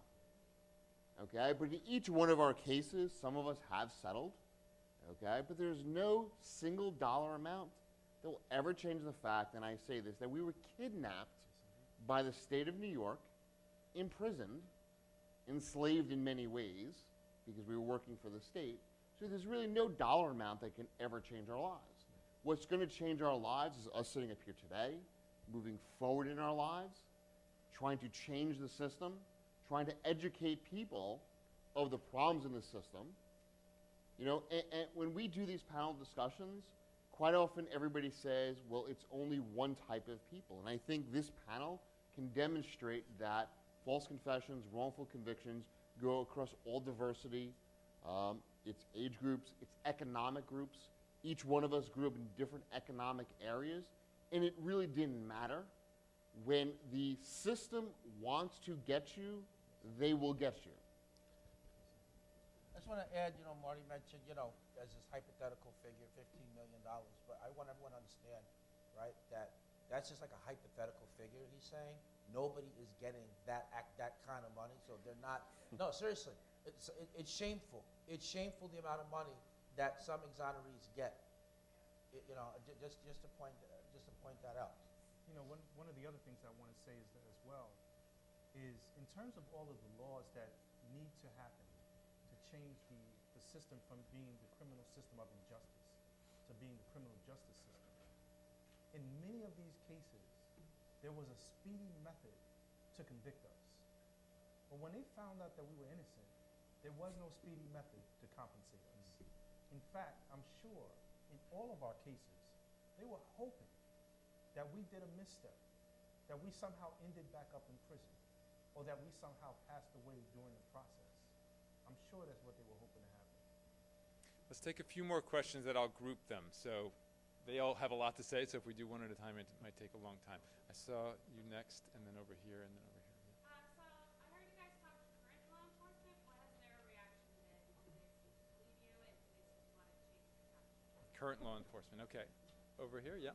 Okay, but in each one of our cases, some of us have settled. Okay, but there's no single dollar amount that will ever change the fact, and I say this, that we were kidnapped by the state of New York, imprisoned, enslaved in many ways, because we were working for the state. So there's really no dollar amount that can ever change our lives. What's going to change our lives is us sitting up here today, moving forward in our lives, trying to change the system, trying to educate people of the problems in the system. You know, and, and when we do these panel discussions, quite often everybody says, well, it's only one type of people. And I think this panel can demonstrate that false confessions, wrongful convictions go across all diversity, um, its age groups, its economic groups. Each one of us grew up in different economic areas, and it really didn't matter. When the system wants to get you, they will get you. I just want to add, you know, Marty mentioned, you know, as this hypothetical figure, $15 million, but I want everyone to understand, right, that that's just like a hypothetical figure he's saying. Nobody is getting that act, that kind of money, so they're not. no, seriously, it's, it, it's shameful. It's shameful the amount of money that some exonerees get. It, you know, j- just just to point uh, just to point that out. You know, one, one of the other things I want to say is that as well is in terms of all of the laws that need to happen change the, the system from being the criminal system of injustice to being the criminal justice system. In many of these cases, there was a speedy method to convict us. But when they found out that we were innocent, there was no speedy method to compensate us. In fact, I'm sure in all of our cases, they were hoping that we did a misstep, that we somehow ended back up in prison, or that we somehow passed away during the process. I'm sure that's what they were hoping to happen. Let's take a few more questions that I'll group them. So they all have a lot to say, so if we do one at a time, it might take a long time. I saw you next, and then over here, and then over here. Current law enforcement, okay. Over here, yeah.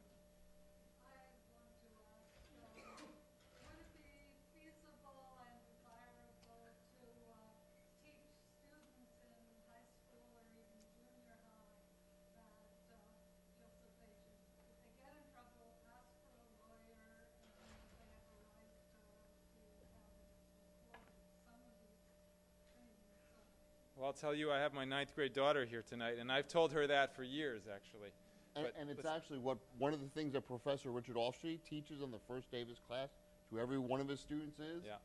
Well, I'll tell you, I have my ninth grade daughter here tonight, and I've told her that for years, actually. And, But and it's let's- actually what one of the things that Professor Richard Offstreet teaches on the first day of his class to every one of his students is Yeah.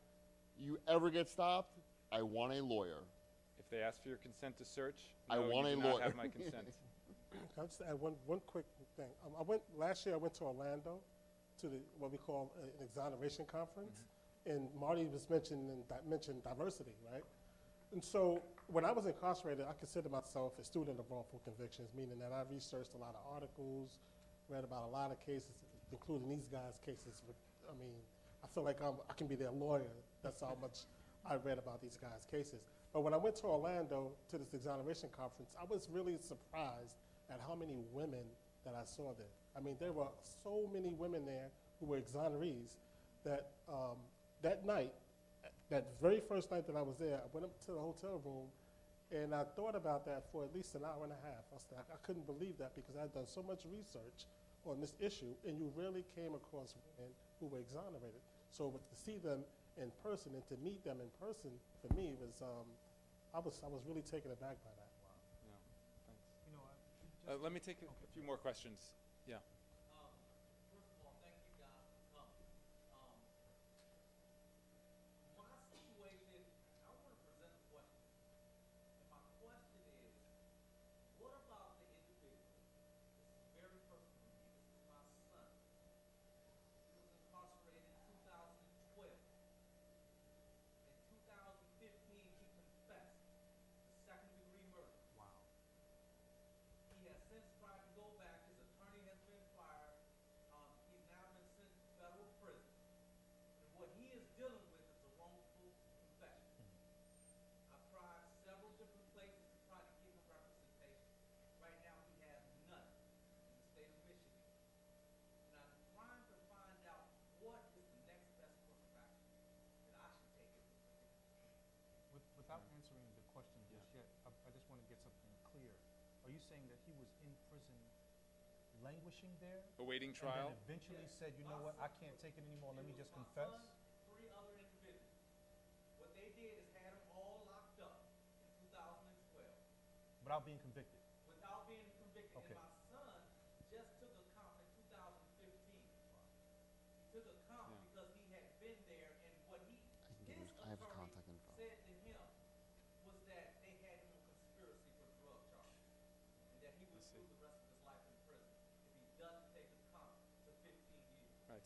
you ever get stopped, I want a lawyer. If they ask for your consent to search, I want you a do not lawyer. have my consent. Can I just add one, one quick thing? Um, I went, last year I went to Orlando to the, what we call an exoneration conference. And Marty was mentioning, di- mentioned diversity, right? And so when I was incarcerated, I consider myself a student of wrongful convictions, meaning that I researched a lot of articles, read about a lot of cases, including these guys' cases. With, I mean, I feel like I'm, I can be their lawyer. That's how much I read about these guys' cases. But when I went to Orlando to this exoneration conference, I was really surprised at how many women that I saw there. I mean, there were so many women there who were exonerees that um, that night, that very first night that I was there, I went up to the hotel room and I thought about that for at least an hour and a half. I, said, I couldn't believe that because I'd done so much research on this issue and you rarely came across women who were exonerated. So but to see them in person and to meet them in person, for me, was, um, I, was, I was really taken aback by that. Yeah, thanks. You know, uh, let me take a, a few more questions. Yeah. With, without answering the question just yet, I, I just want to get something clear. Are you saying that he was in prison languishing there? Awaiting And trial? then eventually said, you know what, I can't take it anymore, let me just confess? three other individuals. What they did is had them all locked up in 2012 Without being convicted? without being convicted. Okay.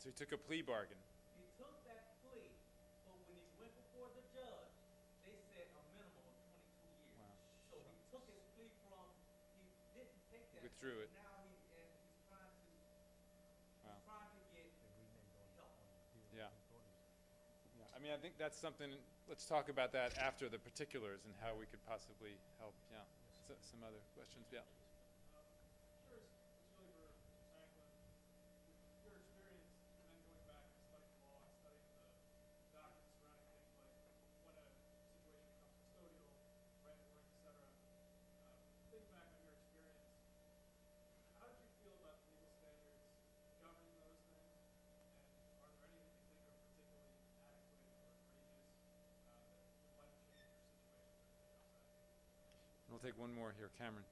So he took a plea bargain. He took that plea, but when he went before the judge, they said a minimum of 22 years. So he took his plea from, he didn't take that. Withdrew plea, it. Now he, and he's trying to, Wow. he's trying to get help. Yeah. Yeah, I mean, I think that's something, let's talk about that after the particulars and how we could possibly help, yeah. So, some other questions, yeah. We'll take one more here, Cameron.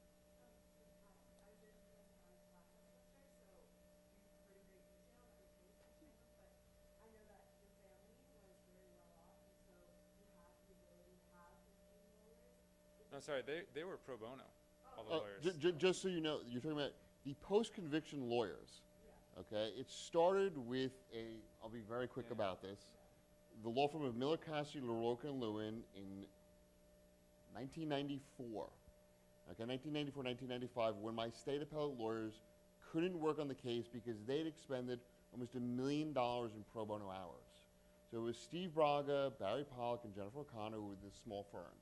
No, sorry, they, they were pro bono, all the Uh, lawyers. ju- just so you know, you're talking about the post-conviction lawyers. Okay, it started with a. I'll be very quick about this. The law firm of Miller, Cassidy, Larroca, and Lewin in 1994. Okay, 1994, 1995, when my state appellate lawyers couldn't work on the case because they'd expended almost a million dollars in pro bono hours. So it was Steve Braga, Barry Pollack, and Jennifer O'Connor were this small firm.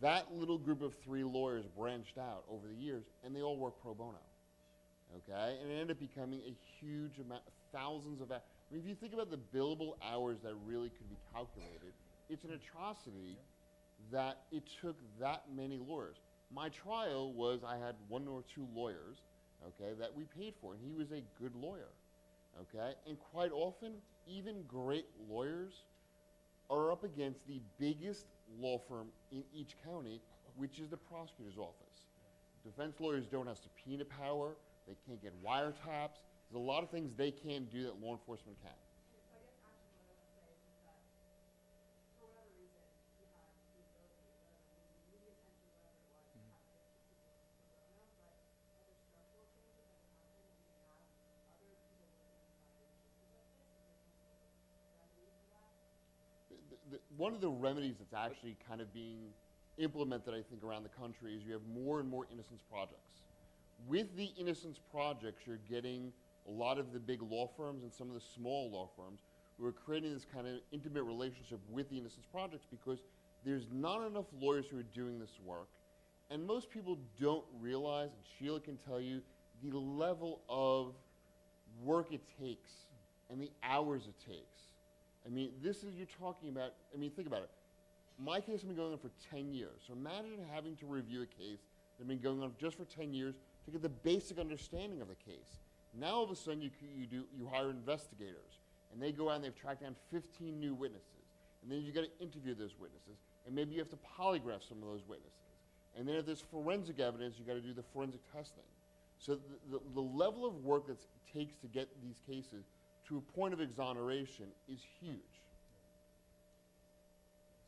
That little group of three lawyers branched out over the years, and they all work pro bono. Okay, and it ended up becoming a huge amount, thousands of. I mean, if you think about the billable hours that really could be calculated, it's an atrocity that it took that many lawyers. My trial was I had one or two lawyers, okay, that we paid for, and he was a good lawyer, okay, and quite often, even great lawyers are up against the biggest law firm in each county which is the prosecutor's office. Defense lawyers don't have subpoena power. They can't get wiretaps. There's a lot of things they can't do that law enforcement can. One of the remedies that's actually kind of being implemented, I think, around the country is you have more and more innocence projects. With the innocence projects, you're getting a lot of the big law firms and some of the small law firms who are creating this kind of intimate relationship with the innocence projects because there's not enough lawyers who are doing this work. And most people don't realize, and Sheila can tell you, the level of work it takes and the hours it takes. I mean, this is, you're talking about, I mean, think about it. My case has been going on for 10 years. So imagine having to review a case that's been going on just for 10 years to get the basic understanding of the case. Now all of a sudden you, you, do, you hire investigators, and they go out and they've tracked down 15 new witnesses. And then you got to interview those witnesses, and maybe you have to polygraph some of those witnesses. And then if there's forensic evidence, you got to do the forensic testing. So the, the, the level of work that takes to get these cases to a point of exoneration is huge.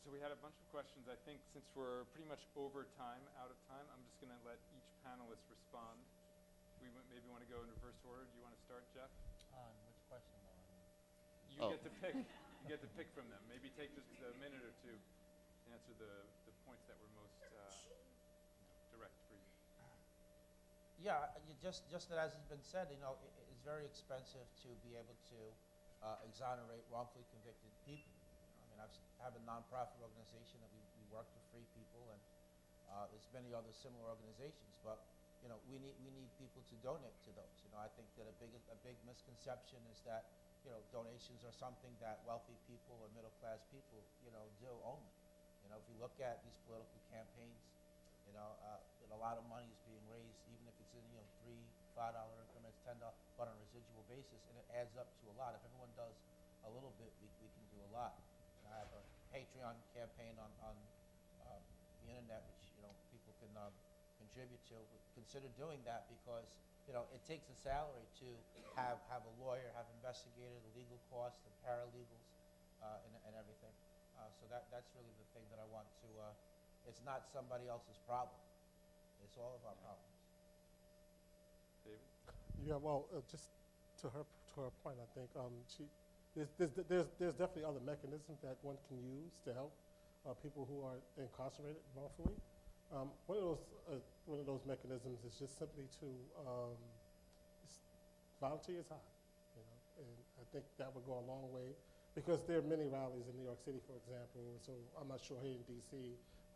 So we had a bunch of questions. I think since we're pretty much over time, out of time, I'm just going to let each panelist respond. We maybe want to go in reverse order. Do you want to start, Jeff? On which question? You Oh. get to pick. You get to pick from them. Maybe take just a minute or two to answer the, the points that were most uh, direct for you. Yeah, you just, just as has been said, you know, i it's very expensive to be able to uh, exonerate wrongfully convicted people. I mean, I've, a nonprofit organization that we, we work to free people, and uh, there's many other similar organizations. But you know, we need we need people to donate to those. You know, I think that a big a big misconception is that you know donations are something that wealthy people or middle class people you know do only. You know, if you look at these political campaigns, you know, uh, a lot of money is being raised, in you know three, five dollar increments, ten dollar, but on a residual basis, and it adds up to a lot. If everyone does a little bit, we, we can do a lot. I have a Patreon campaign on on uh, the internet, which you know people can um, contribute to. Consider doing that because you know it takes a salary to have have a lawyer, have investigators, legal costs, and paralegals, uh, and, and everything. Uh, so that that's really the thing that I want to. Uh, it's not somebody else's problem. It's all of our problems. David? Yeah, well, uh, just to her to her point, I think um, she there's, there's there's there's definitely other mechanisms that one can use to help uh, people who are incarcerated wrongfully. Um, one of those uh, one of those mechanisms is just simply to um, volunteer your time, you know, and I think that would go a long way because there are many rallies in New York City, for example. So I'm not sure here in D.C.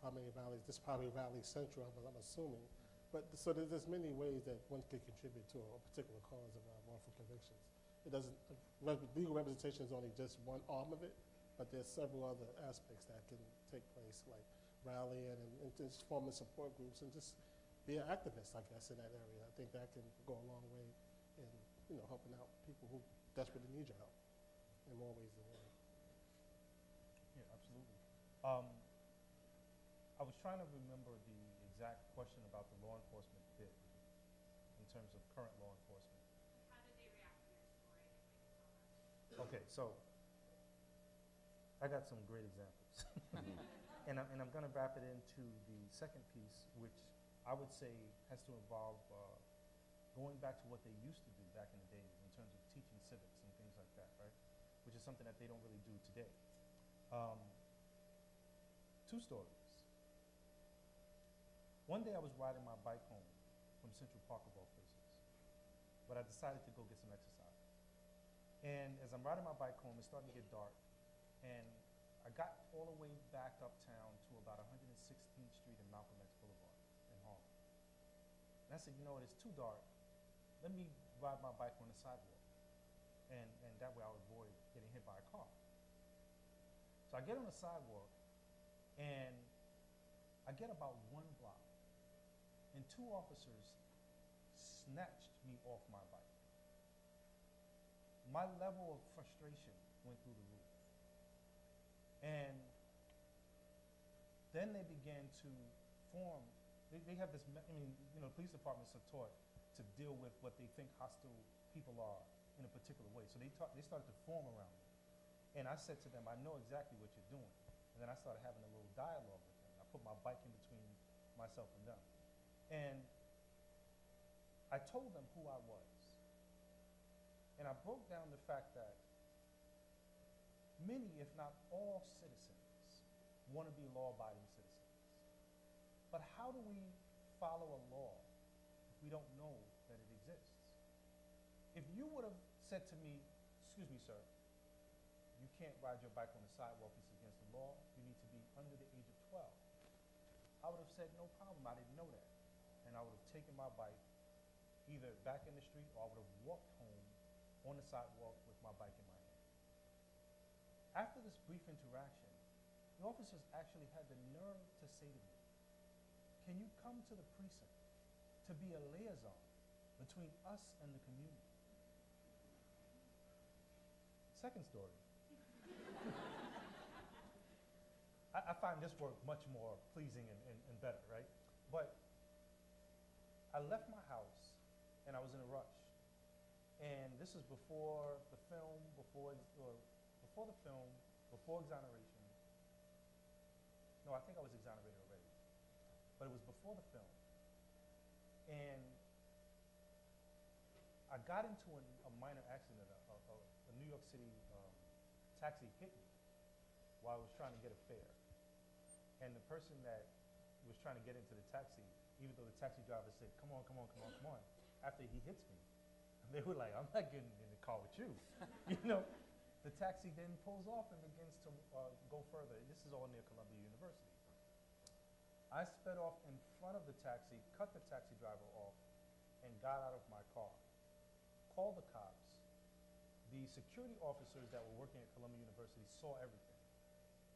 how many rallies. This is probably Rally Central, but I'm assuming. But so there's, many ways that one can contribute to a particular cause of uh, wrongful convictions. It doesn't uh, legal representation is only just one arm of it, but there's several other aspects that can take place, like rallying and, and just forming support groups and just be an activist, I guess, in that area. I think that can go a long way in you know helping out people who desperately need your help in more ways than one. Yeah, absolutely. Um, I was trying to remember the exact question about the law enforcement bit in terms of current law enforcement. Okay, so I got some great examples. and, I'm, and I'm going to wrap it into the second piece, which I would say has to involve uh, going back to what they used to do back in the days in terms of teaching civics and things like that, right? Which is something that they don't really do today. Um, two stories. One day I was riding my bike home from Central Park of all places, but I decided to go get some exercise. And as I'm riding my bike home, it's starting to get dark, and I got all the way back uptown to about 116th Street and Malcolm X Boulevard in Harlem. And I said, you know what, it's too dark. Let me ride my bike on the sidewalk, and, and that way I'll avoid getting hit by a car. So I get on the sidewalk, and I get about one block, and two officers snatched me off my bike. My level of frustration went through the roof. And then they began to form, they, they have this, I mean, you know, police departments are taught to deal with what they think hostile people are in a particular way. So they they started to form around me. And I said to them, I know exactly what you're doing. And then I started having a little dialogue with them. I put my bike in between myself and them. And I told them who I was. And I broke down the fact that many, if not all, citizens want to be law abiding citizens. But how do we follow a law if we don't know that it exists? If you would have said to me, Excuse me, sir, you can't ride your bike on the sidewalk, it's against the law, you need to be under the age of 12. I would have said, No problem, I didn't know that. And I would have taken my bike either back in the street or I would have walked home on the sidewalk with my bike in my hand. After this brief interaction, the officers actually had the nerve to say to me, Can you come to the precinct to be a liaison between us and the community? Second story. I, find this work much more pleasing and, and, and better, right? But I left my house and I was in a rush. And this is before the film, before, or before the film, before exoneration. No, I think I was exonerated already. But it was before the film. And I got into an, a minor accident. A, a, a New York City um, taxi hit me while I was trying to get a fare. And the person that was trying to get into the taxi, even though the taxi driver said, come on, come on, come on, come on, after he hits me, they were like, I'm not getting in the car with you. you know, the taxi then pulls off and begins to uh, go further. This is all near Columbia University. I sped off in front of the taxi, cut the taxi driver off, and got out of my car. Called the cops. The security officers that were working at Columbia University saw everything.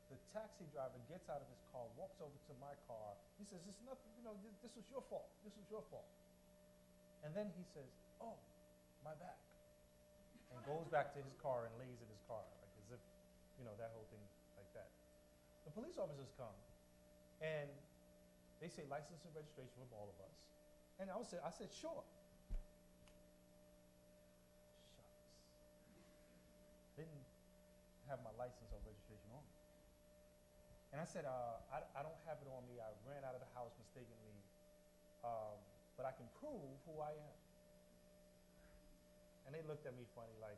The taxi driver gets out of his car, walks over to my car. He says, "This is nothing. You know, this, this was your fault. This was your fault." And then he says, "Oh, my back," and goes back to his car and lays in his car, like as if, you know, that whole thing like that. The police officers come, and they say license and registration from all of us. And I said, I said, sure. Shucks. Didn't have my license or registration. And I said, uh, I, I don't have it on me. I ran out of the house mistakenly. Um, but I can prove who I am. And they looked at me funny, like,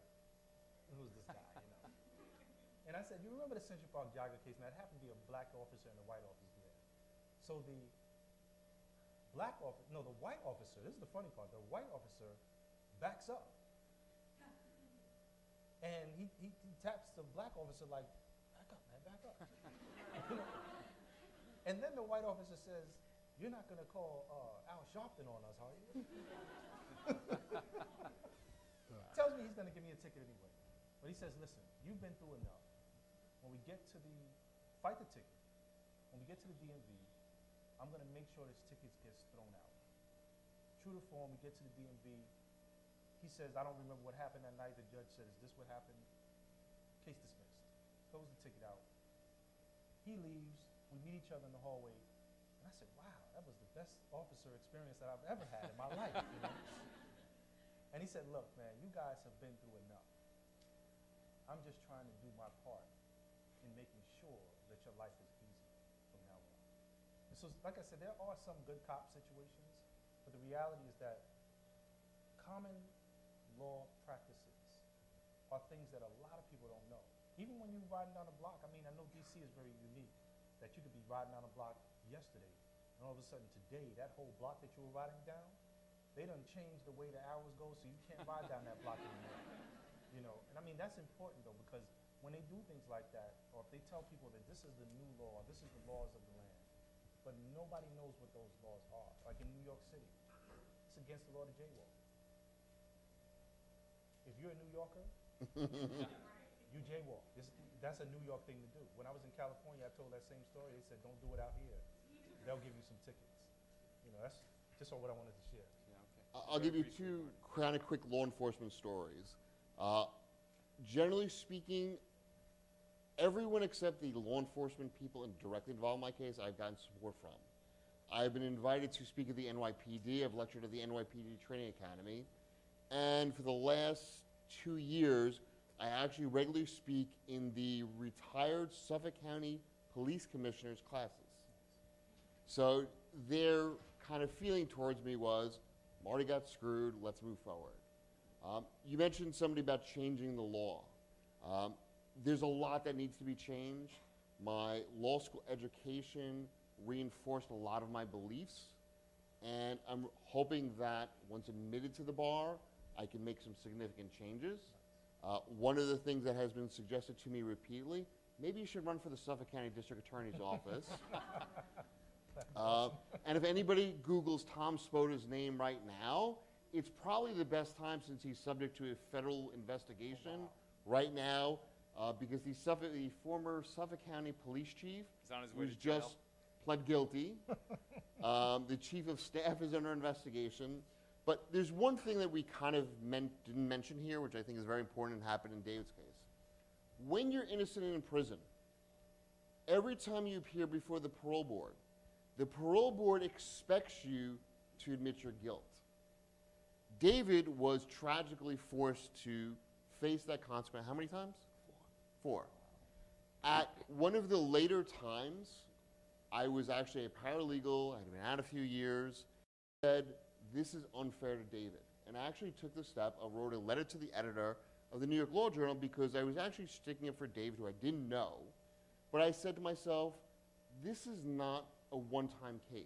who's this guy, you know? and I said, you remember the Central Park jogger case? Now, it happened to be a black officer and a white officer there. So the black officer, no, the white officer, this is the funny part, the white officer backs up. And he, he, he taps the black officer like, up, man, back up. And then the white officer says, you're not going to call uh, Al Sharpton on us, are you? Tells me he's going to give me a ticket anyway. But he says, listen, you've been through enough. When we get to the, fight the ticket. When we get to the DMV, I'm going to make sure this ticket gets thrown out. True to form, we get to the DMV. He says, I don't remember what happened that night. The judge says, is this what happened? Case dismissed. Throws the ticket out. He leaves. We meet each other in the hallway. And I said, wow, that was the best officer experience that I've ever had in my life. You know? And he said, look, man, you guys have been through enough. I'm just trying to do my part in making sure that your life is easy from now on. And so, like I said, there are some good cop situations, but the reality is that common law practices are things that a lot of people don't know. Even when you're riding down a block, I mean, I know DC is very unique, that you could be riding down a block yesterday, and all of a sudden today, that whole block that you were riding down, they done changed the way the hours go, so you can't ride down that block anymore. You know, and I mean, that's important though, because when they do things like that, or if they tell people that this is the new law, this is the laws of the land, but nobody knows what those laws are. Like in New York City, it's against the law to jaywalk. If you're a New Yorker, you jaywalk. This, that's a New York thing to do. When I was in California, I told that same story. They said, don't do it out here. They'll give you some tickets. You know, that's just what I wanted to share. I- I'll give you two kind of quick law enforcement stories. Uh, generally speaking, everyone except the law enforcement people in directly involved in my case, I've gotten support from. I've been invited to speak at the NYPD. I've lectured at the NYPD Training Academy. And for the last two years, I actually regularly speak in the retired Suffolk County Police Commissioners classes. So their kind of feeling towards me was, Marty got screwed, let's move forward. Um, you mentioned somebody about changing the law. Um, there's a lot that needs to be changed. My law school education reinforced a lot of my beliefs, and I'm hoping that once admitted to the bar, I can make some significant changes. Uh, one of the things that has been suggested to me repeatedly, maybe you should run for the Suffolk County District Attorney's Office. Uh, and if anybody Googles Tom Spota's name right now, it's probably the best time since he's subject to a federal investigation right now uh, because the, Suffolk, the former Suffolk County Police Chief He's on his way who's just pled guilty. um, the Chief of Staff is under investigation. But there's one thing that we kind of meant, didn't mention here, which I think is very important and happened in David's case. When you're innocent and in prison, every time you appear before the parole board, the parole board expects you to admit your guilt. David was tragically forced to face that consequence. How many times? Four. At one of the later times, I was actually a paralegal. I had been out a few years. Said this is unfair to David, and I actually took the step. I wrote a letter to the editor of the New York Law Journal because I was actually sticking up for David, who I didn't know. But I said to myself, this is not a one-time case.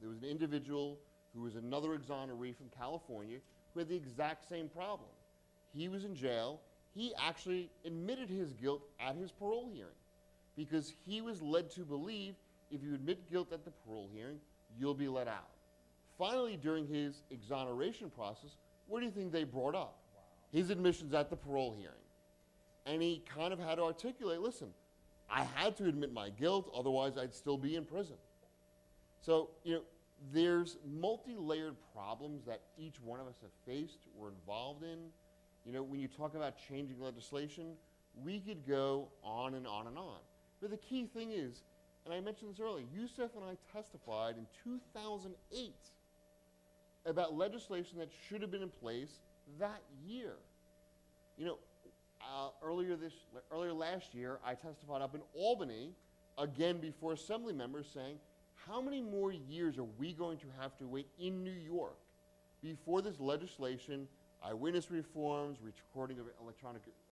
There was an individual who was another exoneree from California who had the exact same problem. He was in jail. He actually admitted his guilt at his parole hearing because he was led to believe if you admit guilt at the parole hearing, you'll be let out. Finally, during his exoneration process, what do you think they brought up? His admissions at the parole hearing. And he kind of had to articulate listen, I had to admit my guilt, otherwise, I'd still be in prison. So, you know, there's multi layered problems that each one of us have faced, we're involved in. You know, when you talk about changing legislation, we could go on and on and on. But the key thing is, and I mentioned this earlier, Yusef and I testified in 2008 about legislation that should have been in place that year. You know, uh, earlier this earlier last year, I testified up in Albany, again before assembly members, saying, "How many more years are we going to have to wait in New York before this legislation, eyewitness reforms, recording of electronic